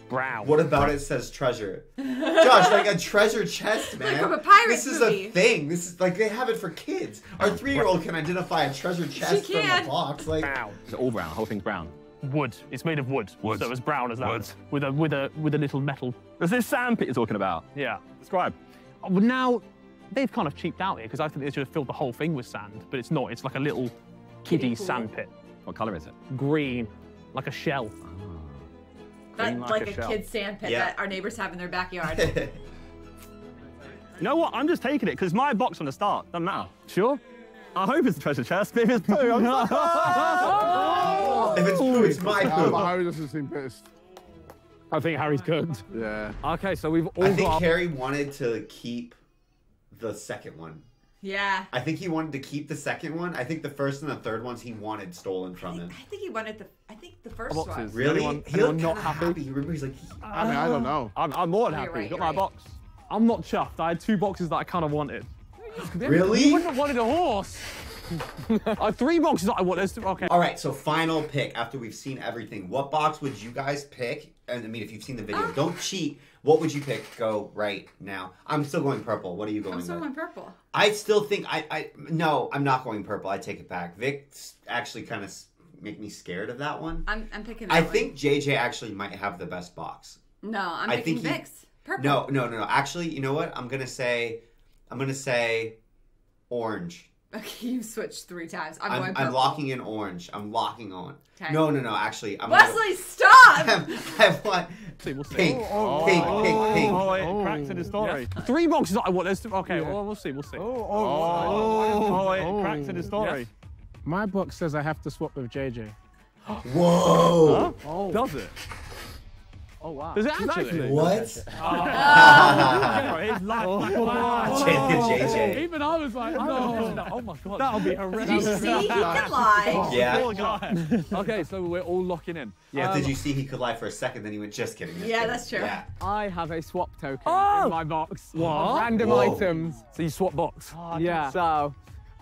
Brown. What about it says treasure? Josh, like a treasure chest, man. from a pirate This is movie. a thing. This is like they have it for kids. Our oh, three-year-old can identify a treasure chest from can. a box. Like Brown. It's all brown? The whole thing's brown. Wood. It's made of wood. Wood. So it's brown as that. Wood. With a with a with a little metal. There's this sand pit you're talking about. Yeah. Describe. Oh, Well, now they've kind of cheaped out here because I think they should have filled the whole thing with sand, but it's not. It's like a little kiddie Kiddie pool. sand pit, What colour is it? green, like a shell. Ah. That, like like, a a, shell. kid's sandpit Yeah. that our neighbors have in their backyard. You know what? I'm just taking it because my box from the start. Doesn't matter. Sure. I hope it's a treasure chest. Maybe it's poo. I'm if it's poo, oh! it's my Yeah, poo. Harry doesn't seem pissed. I think Harry's cooked. Yeah. Okay, so we've all I think got. Harry wanted to keep the second one. Yeah. I think he wanted to keep the second one. I think the first and the third ones he wanted stolen from him. I think he wanted the. I think the first Boxes. one. Really? Anyone- he looked anyone not kinda happy? Remember, he's like, I mean, I don't know. I'm, I'm more than You're happy. right, Got you're my right. box. I'm not chuffed. I had two boxes that I kind of wanted. really? You wouldn't have wanted a horse. I had three boxes that I wanted. There's- Okay. All right, so final pick after we've seen everything. What box would you guys pick? And I mean, if you've seen the video, Ah. don't cheat. What would you pick? Go right now. I'm still going purple. What are you going I'm still with? going purple. I still think I, I no, I'm not going purple. I take it back. Vikk actually kind of make me scared of that one. I'm, I'm picking. I one. think JJ actually might have the best box. No, I'm I picking think Vikk's. Purple. No, no, no, no. Actually, you know what? I'm gonna say, I'm gonna say, orange. Okay, you switched three times. I'm, I'm, going I'm, locking in orange. I'm locking on. Okay. No, no, no. Actually, I'm Wesley, Gonna, stop! I want See, we'll see. pink, Oh, pink, oh, pink, oh, pink. Oh, oh, it oh. cracks in the story. Three boxes that I want. There's- Okay, well, we'll see. We'll see. Oh, oh, oh. it cracks in the story. My box says I have to swap with JJ. Whoa! Does it? Oh wow. Does it actually? What? Oh. His life. Oh. JJ. Oh. Even I was like, no. Oh my god. That'll be Did you see? He could lie. Yeah. Okay, so we're all locking in. Yeah. Did um, you see he could lie for a second? Then he went, just kidding. just Yeah, kidding." that's true. Yeah. I have a swap token Oh! in my box. What? Random Whoa. items. So you swap box. yeah. So,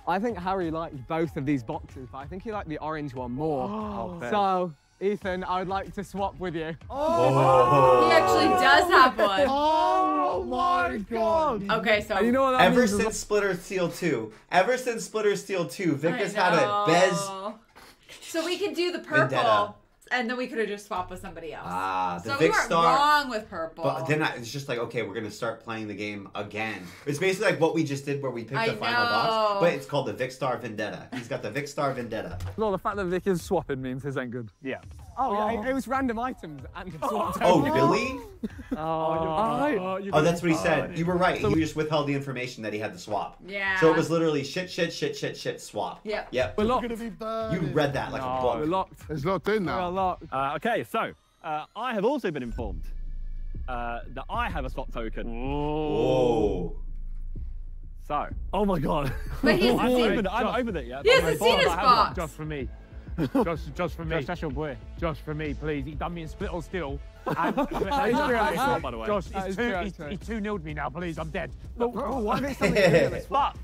I think Harry liked both of these boxes, but I think he liked the orange one more. Oh, so, Ethan, I would like to swap with you. Oh. He actually does have one. Oh my god! Okay, so And you know what that Ever means? since Split or Steal 2, ever since Split or Steal 2, Vikk I has had a Bez. So we can do the purple. Vendetta. And then we could have just swapped with somebody else. Ah, the so Vic we weren't Star. wrong with purple. But then I, it's just like, okay, we're gonna start playing the game again. It's basically like what we just did, where we picked I the final know. box, but it's called the Vikkstar Vendetta. He's got the Vikkstar Vendetta. No, the fact that Vikk is swapping means his ain't good. Yeah. Oh, yeah, it, it was random items and swapped Oh, over. really? Oh, Oh, that's what he said. You were right. He just withheld the information that he had to swap. Yeah. So it was literally shit, shit, shit, shit, shit, swap. Yep. Yep. We're locked. Gonna be burned. You read that like a No, book. We're locked. It's locked in We're locked. Uh, okay, so uh, I have also been informed uh, that I have a swap token. Whoa. So, oh my god! But he's I haven't seen- opened it. I haven't opened it yet. He hasn't seen his have box. Just for me. Just, just for me. Josh, that's your boy. Just for me, please. He done me in split or steal. And, is true, by the way. Josh, he's is two, true, he's, actually. he's two nilled me now, please. I'm dead. Oh, what if it's something to do with this? But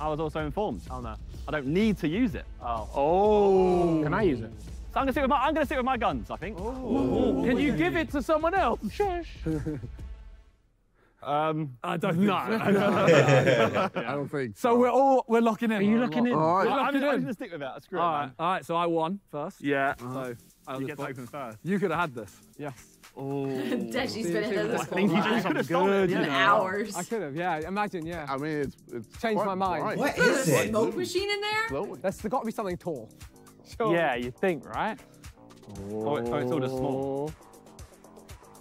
I was also informed. Oh no. I don't need to use it. Oh. Oh. Can I use it? So I'm gonna stick with my. I'm gonna stick with my guns. I think. Can you give it to someone else? Shush. Um. I don't know. I don't think. So we're all we're locking in. Are you locking in? All right. You're I'm, locking I'm in. gonna stick with it. Screw it, All right, man. all right. So I won first. Yeah. So I You get to fucked. open first. You could have had this. Yes. Oh. Deji's been ahead of this I whole think you lot. could have stolen. In hours. I could have. Yeah. Imagine. Yeah. I mean, it's, it's Changed my mind. bright. What There's is a it? smoke machine in there? Glowing. There's got to be something tall. Sure. Yeah, you think, right? Oh, it- oh, it's all just small.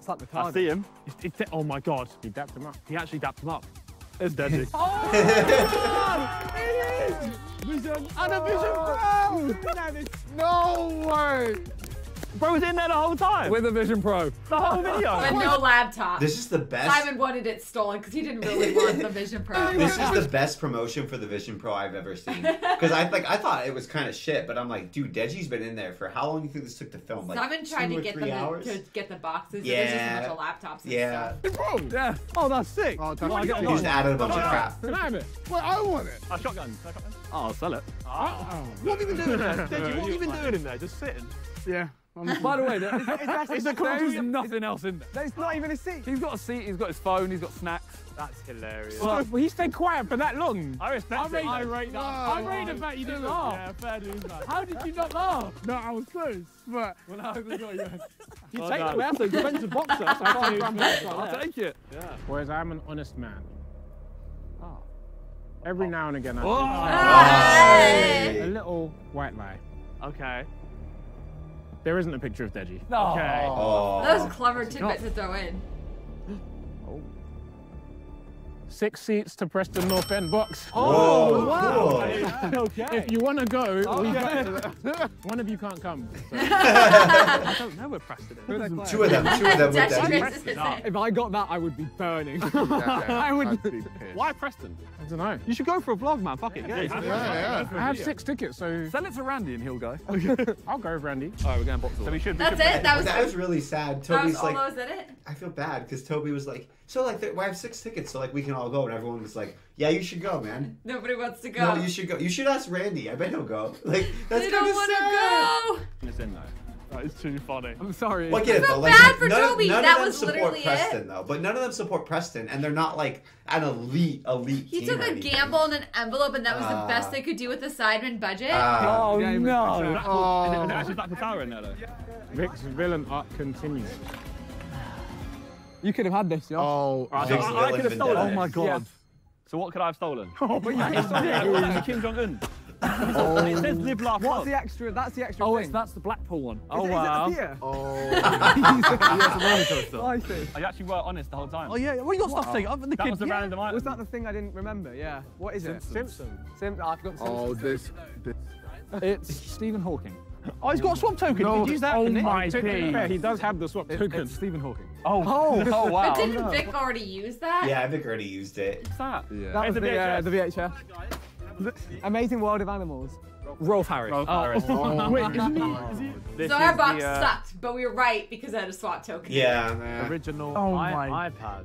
Like the I see him. It's- it's- oh my god. He dapped him up. He actually dapped him up. It's deadly. Oh, vision. And a vision oh. pro. No way. Bro was in there the whole time. With a Vision Pro. the whole video. But no laptop. This is the best. Simon wanted it stolen because he didn't really want the Vision Pro. This is the best promotion for the Vision Pro I've ever seen. Because I like I thought it was kind of shit, but I'm like, dude, Deji's been in there for how long do you think this took to film? Like Simon tried two to or get three them to, hours? to get the boxes. Yeah. There's just a bunch of laptops and Yeah, stuff. Yeah. Oh, that's sick. Oh, that's Well, I get what he just one. added a bunch of crap. Can I have it? Well, I want it. A shotgun. A shotgun. Oh, I'll sell it. Ah, what have you been doing there? Deji, what have you been doing in there? Just sitting. Yeah. By the way, there- it's, it's, It's a there is There's nothing else in there. There's not even a seat. He's got a seat. He's got his phone. He's got snacks. That's hilarious. Well, Well, he stayed quiet for that long. I respect I it. rate. I rate that. I rate the fact you didn't laugh. Yeah, fair dues. How did you not laugh? No, I was close. But Well, I haven't got you. you Well take done. it. That's a expensive boxer. That's a five grand boxer. I'll take it. Yeah. Whereas I'm an honest man. Every now and again, I Hey! a little white lie. Okay. There isn't a picture of Deji. Oh. Okay. Oh, That was a clever tidbit to throw in. Six seats to Preston North End box. Oh, Whoa, wow. cool. Okay. If you want to go, we oh, Okay. got- one of you can't come. so. I don't know where Preston is. Two of them, two of them with Dash that. raises his hand. If I got that, I would be burning. I would. Why Preston? I don't know. You should go for a vlog, man. Fuck it. Yeah, Yeah. yeah, I have six tickets, so Sell it to Randy and he'll go. I'll go with Randy. All right, we're going box So we should. We That's should it. That was, That was really sad. that was Toby's all like, those it. I feel bad because Toby was like, so like, th- well, I have six tickets, so like we can all go, and everyone was like, yeah, you should go, man. Nobody wants to go. No, you should go. You should ask Randy. I bet he'll go. Like that's they kind don't of want to sad. go. It's in though. That is too funny. I'm sorry. Well, I get it feel though. Like, bad for none, Toby. None That of them was support literally it. Preston though, but none of them support Preston, and they're not like an elite elite He team took a anything. gamble in an envelope, and that was Ah. the best they could do with the Sidemen budget. Ah. Oh Yeah, he was- no! Black Oh. and then actually Black Tower in there though. Vikk's villain arc continues. You could have had this, Josh. Oh, I, Vikk's I, I villain could have stolen. vendetta. Oh my god! Yeah. So what could I have stolen? Oh, but yeah, it's Yeah, it Kim Jong Un. And it says oh. live, laugh, What's the extra? That's the extra Oh, thing. it's that's the Blackpool one. Oh is, wow! Is it a theatre? oh. I see. Oh, I actually were honest the whole time. Oh yeah, well you got stuff to take up in the That kid. was the yeah. random item. Was that the thing I didn't remember? Yeah. What is it? Simpson. Sim- I forgot the oh, oh this, this. It's Stephen Hawking. Oh, he's got a swap token. No, Did you use that? Oh didn't he? my To be days. fair, He does have the swap It- token. It's Stephen Hawking. Oh, Oh. oh wow! But didn't Vikk already use that? Yeah, Vikk already used it. What's that? Yeah. That was It's the, a uh, VHS. the VHS. Amazing World of Animals. Rolf Harris. Oh, Paris. Oh, Wait, isn't he- God. is he- This So our box the, uh, sucked, but we were right because I had a swap token. Yeah. nah. Original Oh my- iPad.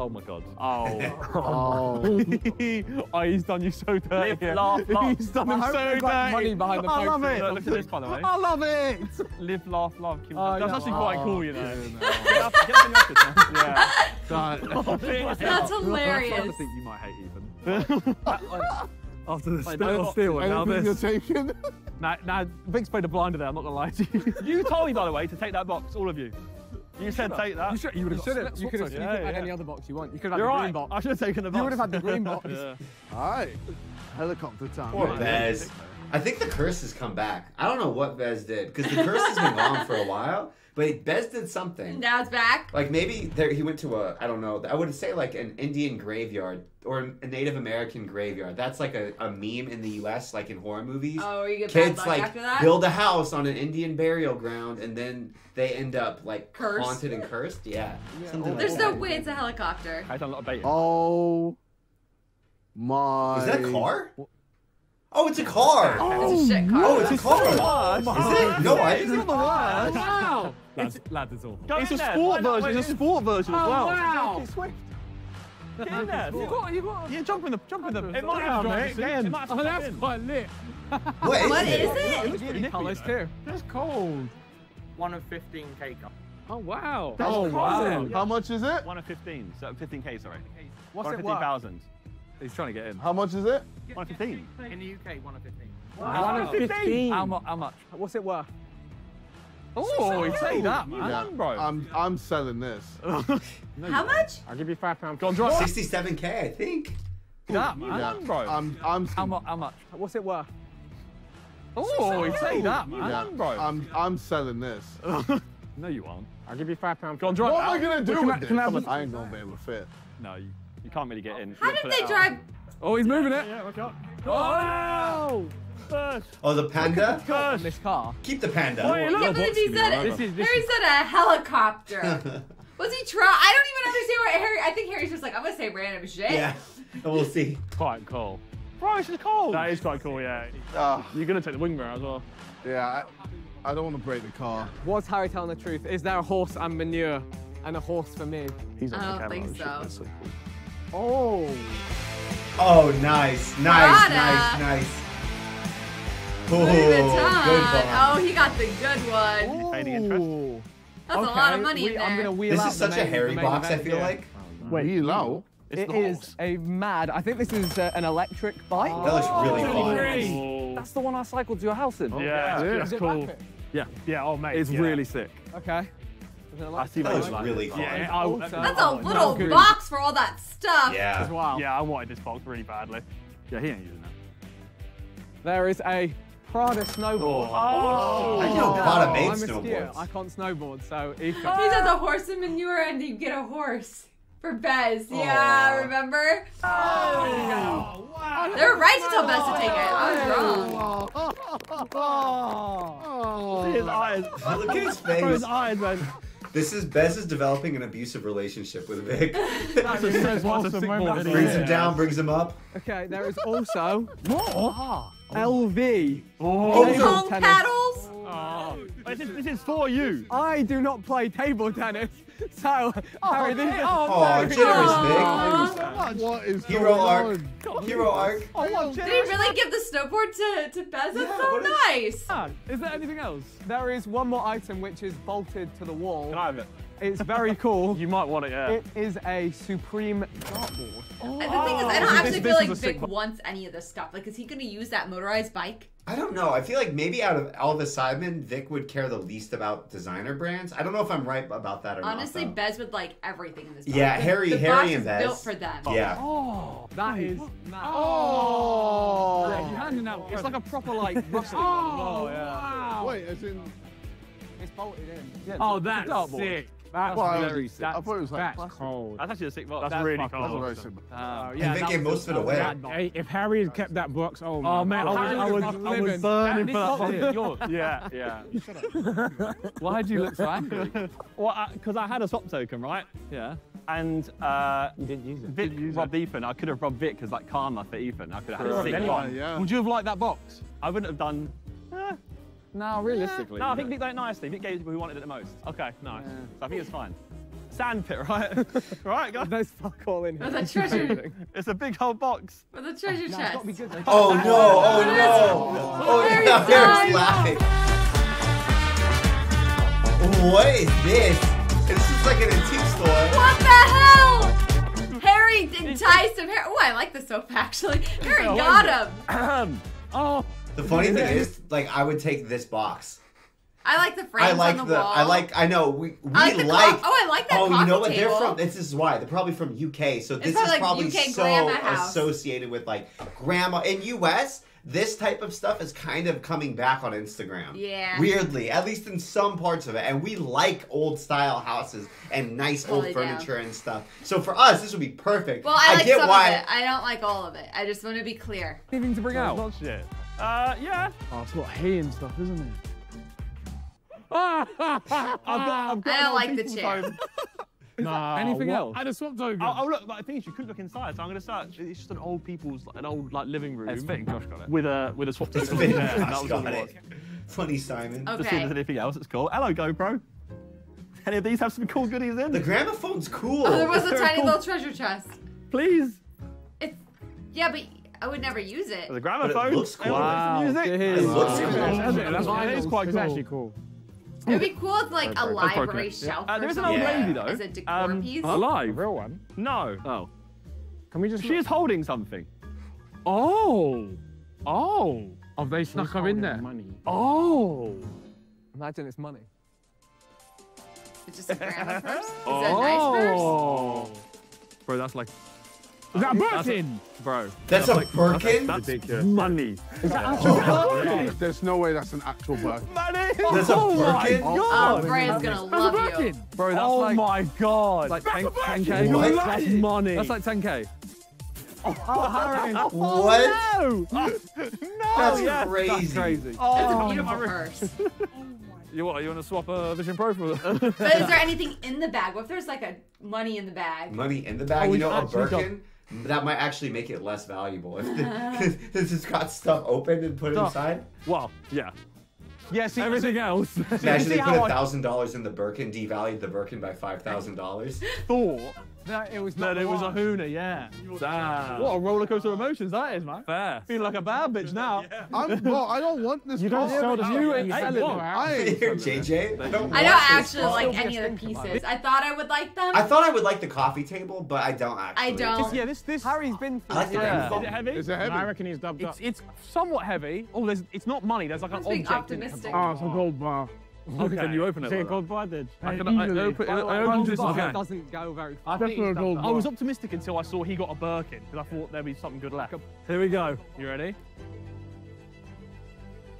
Oh my god. Oh. Oh. oh, he's done you so dirty. Live, laugh, love. He's done I him hope so they've got dirty. money behind the I love it. Look, look at this, by the way. I love it. Live, laugh, love. Kim Oh, That's yeah. actually quite Oh, cool, you know. yeah, Get up- get up in the office, man. God. That's I think you might hate Ethan. After the Wait, spit no, or steal, now Anything you're this. taking? Nah, nah, Vikk's played a blinder there, I'm not gonna lie to you. You told me, by the way, to take that box, all of you. You said take that. You should, you would You have should got have. You could have yeah, had any other box you want. You could have had You're the right. green box. I should have taken the box. You would have had the green box. yeah. All right. Helicopter time. Poor man. Bez. I think the curse has come back. I don't know what Bez did because the curse has been gone for a while, but Bez did something. Now it's back. Like maybe there he went to a I don't know I would say like an Indian graveyard or a Native American graveyard. That's like a, a meme in the U.S. like in horror movies. Oh, you get bad Kids luck like after that? build a house on an Indian burial ground and then they end up like Cursed? haunted and cursed. Yeah, something oh, like There's that. no way it's a helicopter. I done a lot of baiting. Oh my. Is that a car? Oh, it's a car. Oh, It's a shit car. Oh, oh it's a car. Oh, Is it? No, I didn't. Wow! Lads, lads, it's all. It's a sport version, it's a sport version as oh, well. wow. Get in there. You got, you got, yeah, jump in the, jump in the. It might have mate, dropped. get in. It might have Oh, that's quite lit. What is What it? is it? It's really Colours too. That's cold. One of 15k cup. Oh wow. That's oh wow. How much is it? One of 15. So 15k, sorry. What's One it of worth? 15,000. He's trying to get in. How much is it? One of 15. In the UK, one of 15. One of 15. How, mu- how much? What's it worth? Oh, you say that, man. Yeah, bro. I'm I'm selling this. How much? I'll give you five pounds. Go on, drop 67k, I think. that, man, Yeah, bro. I'm I'm how, mu- how much? What's it worth? Oh, you say that, man, yeah, bro. I'm I'm selling this. no, you aren't. I'll give you five pounds. Go on, What am I gonna do Can I- with this? can I I ain't gonna be able to fit. No, you, you can't really get in. How did they it drive? Oh, he's moving it. Yeah, watch out. Oh! First. Oh, the panda. On this car. Keep the panda. Wait, I look. can't believe he said This is- this Harry said a helicopter. Was he trying? I don't even understand what Harry. I think Harry's just like I'm gonna say random shit. Yeah, we'll see. Quite cool. Bro, this is cold. That is quite cool, yeah. Ah, You're gonna take the wing mirror as well. yeah, I, I don't want to break the car. Was Harry telling the truth? Is there a horse and manure and a horse for me? He's I don't think so. Oh. Oh, nice, nice, Prada. nice, nice. Oh, good one. Oh, he got the good one. Pay the interest. Ooh. That's a lot of money we- in I'm there. gonna wheel This out is the such a hairy the main box. I feel here. like Wait, you out? It's It the is horse. a mad. I think this is uh, an electric bike. that looks really Oh. fun. That's the one I cycled to your house in. Yeah, Yeah. that's it cool. rapid? Yeah. Yeah, oh mate. It's yeah. really sick. Okay. Is it I electric? see That what looks it's like. really fun. Yeah, I, Also- That's a little good. box for all that stuff. Yeah. as well. Yeah, I wanted this box really badly. Yeah, he ain't using that. There is a Prada snowboard. Oh. I know oh. oh. Prada made I'm a skier. snowboards. I can't snowboard, so Ethan. He does a horse and manure, and you get a horse for Bez. Yeah, Aw. remember? Oh, wow. They were right to tell Bez to take it. I was wrong. Oh. oh. His eyes. Look at his Bro, face. his eyes, man. This is Bez is developing an abusive relationship with Vikk. That's a, that's a sick ball. brings him down, brings him up. Okay, there is also What? LV. Oh, Table Pong tennis. paddles. Oh. This, is, this is for you. I do not play table tennis, so Harry, this is Oh, generous Aw. What is Vikk. Hero going arc. on? Hero arc. Oh, what? Did he really give the snowboard to, to Bez? That's Yeah, so what is- nice. Ah, Is there anything else? there is one more item which is bolted to the wall. Can I have it? It's very cool. You might want it, yeah. It is a Supreme dartboard. And the oh. thing is, I don't actually feel like Vikk wants any of this stuff. Like, is he going to use that motorized bike? I don't know. I feel like maybe out of all the Sidemen, Vikk would care the least about designer brands. I don't know if I'm right about that or Honestly, not. Honestly, Bez would like everything in this. Box. Yeah, The- Harry- the Harry box and is Bez. built for them. though. Yeah. Oh, that is mad. Oh. Yeah, you're handing out. It's like a proper like rusty oh, one. Oh, yeah. Wait, as in. It's bolted in. Oh, that's dartboard. sick. That's Well, I very was- sick. I thought it was like That's plastic. cold. That's actually a sick box. That's, That's really cold. That's cool. a very simple. Oh, And yeah, Vikk that gave most of it away. Hey, if Harry had kept that box, oh, Oh man, I was, I was, was I was burning for that box. Yours. Yeah, yeah. Why do you look so angry? Well, because I, had a swap token, right? yeah. And uh, You didn't it. Vikk robbed Ethan. I could have robbed Vikk as like karma for Ethan. I could have had a sick Anyway, box. yeah. Would you have liked that box? I wouldn't have done. eh, No, realistically. no, I think Vikk did it nicely. Vikk gave people who wanted it the most. Okay, nice. So I think it's fine. Sandpit, right? right, guys. There's fuck all in here. With a treasure, It's a big old box. But the treasure chest. Oh, oh no! Oh no! Oh Harry's no! Harry's dying. laughing. What is this? This is like an antique store. What the hell? Harry enticed him. Harry, oh, I like the soap actually. Harry got him. oh, The funny thing is, like, I would take this box. I like the frames I like on the, the. wall. I like. I know. We we I like the co- like. oh, I like that Oh, you know what? They're from. This is why they're probably from UK. So this probably is probably UK so associated with like grandma in US. This type of stuff is kind of coming back on Instagram. Yeah. Weirdly, at least in some parts of it, and we like old style houses and nice Totally old do. furniture and stuff. So for us, this would be perfect. Well, I, like get some why. of it. I don't like all of it. I just want to be clear. Anything to bring out? Not shit. Uh, yeah. Oh, it's got hay and stuff, isn't it? I've got, I've got I don't like the chair. Nah, Anything what? else? And a swap token. Oh, oh, look, like, the thing is, you couldn't look inside, so I'm going to search. It's just an old people's, an old like living room. It's fitting, Josh got it. With a with a swap It's token. fitting, there, that Josh was all got it was. Funny Simon. Okay. Just see if there's anything else. It's cool. Hello, GoPro. Any of these have some cool goodies in? The gramophone's cool. Oh, there was a tiny cool. little treasure chest. Please. It's yeah, but I would never use it. The gramophone. looks cool. Wow. Music. It It looks cool. That's why it is quite It's cool. actually cool. It'd be cool with like a library broken it. shelf. Uh, there is an old lady though. As a decor Um, piece. alive. real one? No. Oh. Can we just? She is holding something. Oh. Oh. Oh, they snuck her in there. Money. Oh. Imagine it's money. It's just a grandma purse. Is it a nice purse? Oh. Bro, that's like. Is that a That's a- Birkin? Bro. That's a like, Birkin? That's, Ridiculous. money. Is that actually oh There's no way that's an actual bird. Money. That's a Birkin? oh my Birkin? Oh, god. Freya's gonna That's a love you. Birkin. Bro, that's oh like. my god. That's like 10, That's a 10k. What? That's money. That's like 10k. Oh Harry. Oh, what? No. no. That's yeah. crazy. That's crazy. It's Oh, a beautiful purse. You what? You want to swap a Vision Pro for? But is there anything in the bag? What if there's like a money in the bag? Money in the bag. Oh, you know, a actually got- Birkin. That might actually make it less valuable if the, this has got stuff open and put it Stop. inside. well, yeah. Yeah, see, Everything else. Imagine see they how put I- a thousand dollars in the Birkin, devalued the Birkin by five thousand dollars. thought That it was that not it was a one. Huna, yeah. Damn. What a rollercoaster of emotions that is, man. Fair. Feeling like a bad bitch now. I'm, well, I don't want this. You don't sell the You Hey, ain't selling it. I ain't Here. JJ. I don't, I don't actually like any of the pieces. I thought I would like them. I thought I would like the coffee table, but I don't actually. I don't. Yeah, this this Harry's been I like the Yeah. Is it heavy? Is it heavy? I reckon he's dubbed up. It's, it's somewhat heavy. Oh, there's it's not money. There's like an Sounds being object in it. optimistic. Oh, it's a gold bar. Okay. Can you open it? Is it a like that? gold bar, did? I can- I- I open- By the I opened Ron's this bar again. doesn't go very I far. think Definitely it's gold I was optimistic until I saw he got a Birkin because I thought there'd be something good left. Here we go. You ready?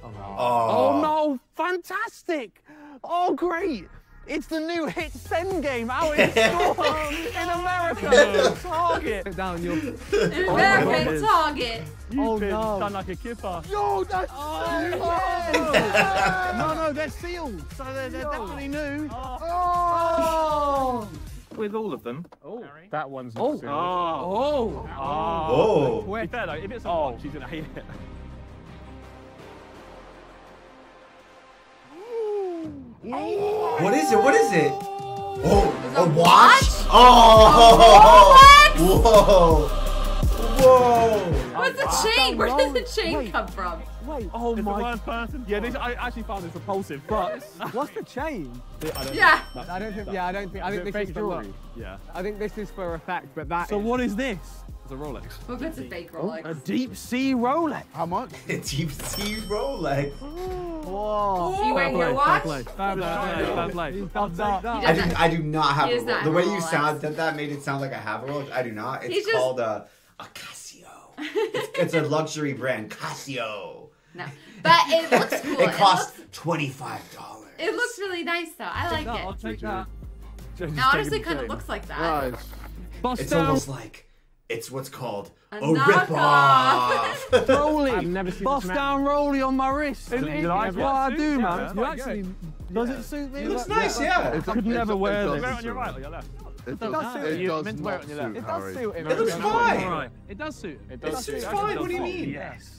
Oh, no. Oh, oh no! Fantastic! Oh great! It's the new Hit Send game out in store in America. Target. Down your. American God. Target. You've Oh, been no. done like a kipper. Yo, that's oh, no, no, they're sealed, so they're, they're definitely new. Oh. oh! With all of them. Oh, That one's not oh, sealed. oh, oh. Oh. To be fair though, if it's a oh. box, she's gonna hate it. What is it? What is it? Oh, oh a a watch? watch? Oh! Whoa! Whoa! What's the chain? Where did the chain come from? Wait, Oh It's the my. worst person. Yeah, this, I actually found this repulsive, but what's the chain? I don't Yeah. I don't think. Yeah, I don't think. I think this is for look. jewelry? Yeah. I think this is for effect, but that. So is- what is this? It's oh, a Rolex. What if it's a fake Rolex. A deep sea Rolex. How much? a Deep sea Rolex. Oh. Are you wearing your Fair watch? play. Fair play. Fair play. He I, do, not. I do not have a Rolex. The way you sound that that made it sound like I have a Rolex. I do not. It's He's just- called uh, a, a Casio. It's, it's a luxury brand, Casio. No. But it looks cool. It costs looks, twenty five dollars. it looks really nice though. I like it. I'll take that. Now, honestly, kind of looks like that. Nice. Bust It's down. almost like it's what's called A a, knockoff. rip-off. Rolly. I've never seen Bust down Rolly on my wrist. Is it- You like it- what I do, yeah, man? that's You quite actually. Does it suit me? It looks nice, yeah. It's- could never it wear this. Wear it on your suit right him. or your left? It does does, suit it you. does Meant to wear it on your left. suit It does suit him. It looks fine. It does suit. It It does does suit. It's suit. fine. What do you mean? Yes.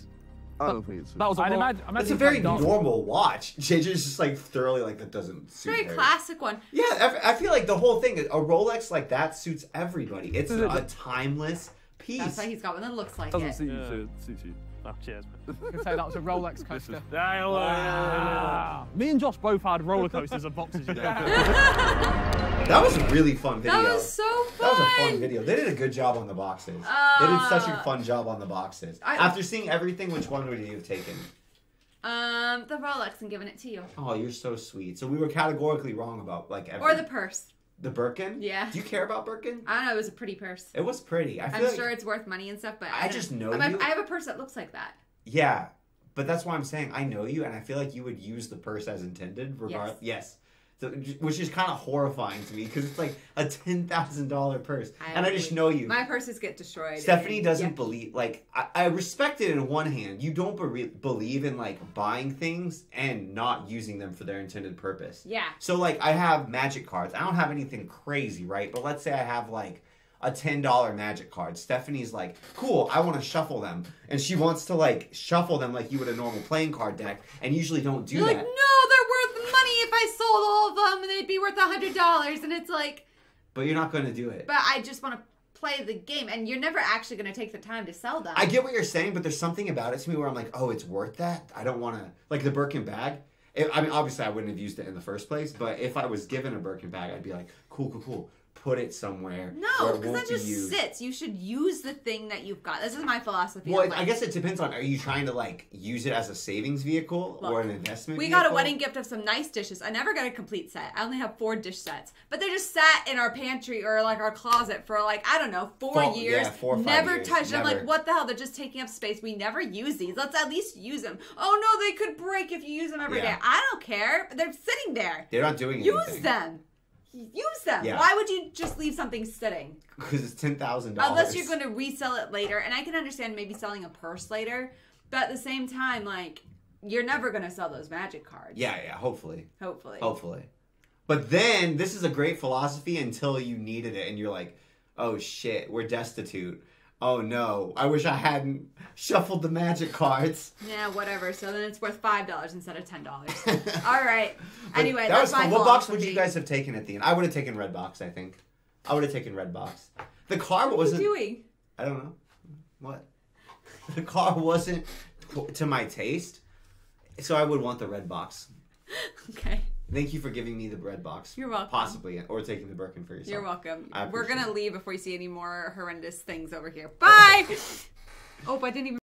I don't think it's. That was a I'd Ro- imagine. That's imagine a very dark. normal watch. JJ's just like thoroughly like that doesn't suit Very Harry. classic one. Yeah, I, I feel like the whole thing, a Rolex like that suits everybody. It's a timeless piece. That's why he's got one that looks like Doesn't it. suit you. Suit, suits you. Oh, cheers. man. I could say that was a Rolex coaster. Wow. Ah, Me and Josh both had roller coasters and boxes. You know. That was a really fun video. That was so fun. That was a fun video. They did a good job on the boxes. they did such a Uh, fun job on the boxes. I- After seeing everything, which one would you have taken? Um, the Rolex and giving it to you, Oh, you're so sweet. So we were categorically wrong about like every or the purse. the Birkin. Yeah. Do you care about Birkin? I don't know. It was a pretty purse. It was pretty. I I'm like, sure it's worth money and stuff, but I don't- just know I have, you. I have a purse that looks like that. Yeah, but that's why I'm saying I know you, and I feel like you would use the purse as intended, regard. Yes. So, which is kind of horrifying to me because it's like a ten thousand dollar purse, and I just know you. My purses get destroyed. Stephanie doesn't yeah. believe like I, I respect it in one hand. You don't be- believe in like buying things and not using them for their intended purpose. Yeah. So like I have magic cards. I don't have anything crazy, right? But let's say I have like a ten dollar magic card. Stephanie's like, cool, I want to shuffle them, and she wants to like shuffle them like you would a normal playing card deck, and usually don't do You're that. like, no, they're worth money if I sold all of them, and they'd be worth a hundred dollars. And it's like, But you're not going to do it. but I just want to play the game, and you're never actually going to take the time to sell them. I get what you're saying, but there's something about it to me where I'm like, oh, it's worth that. I don't want to like the Birkin bag. If, I mean, obviously, I wouldn't have used it in the first place, but if I was given a Birkin bag, I'd be like, cool, cool, cool. Put it somewhere. No, because that just sits. You should use the thing that you've got. This is my philosophy. Well, I guess it depends on are you trying to like use it as a savings vehicle or an investment? We got a wedding gift of some nice dishes. I never got a complete set. I only have four dish sets, but they just sat in our pantry or like our closet for like I don't know four Four- years. yeah, four never years. touched. them. I'm like, what the hell? They're just taking up space. We never use these. Let's at least use them. Oh no, they could break if you use them every day. Yeah. I don't care. They're sitting there. They're not doing Use anything. them. Use them. Yeah. Why would you just leave something sitting? because it's ten thousand dollars. Unless you're going to resell it later. And I can understand maybe selling a purse later, but at the same time, like you're never going to sell those magic cards. Yeah, yeah. Hopefully. Hopefully. Hopefully. But then this is a great philosophy until you needed it and you're like, oh shit, we're destitute. Oh no, I wish I hadn't shuffled the magic cards. Yeah, whatever. So then it's worth five dollars instead of ten dollars. All right. Anyway, that was fun. What box would you guys have taken at the end? I would have taken red box. I think. I would have taken red box. The car What wasn't. you doing? I don't know. What? The car wasn't to my taste, so I would want the red box. Okay. Thank you for giving me the bread box. You're welcome. Possibly, or taking the Birkin for yourself. You're welcome. We're gonna it. leave before you see any more horrendous things over here. Bye. oh, I didn't even.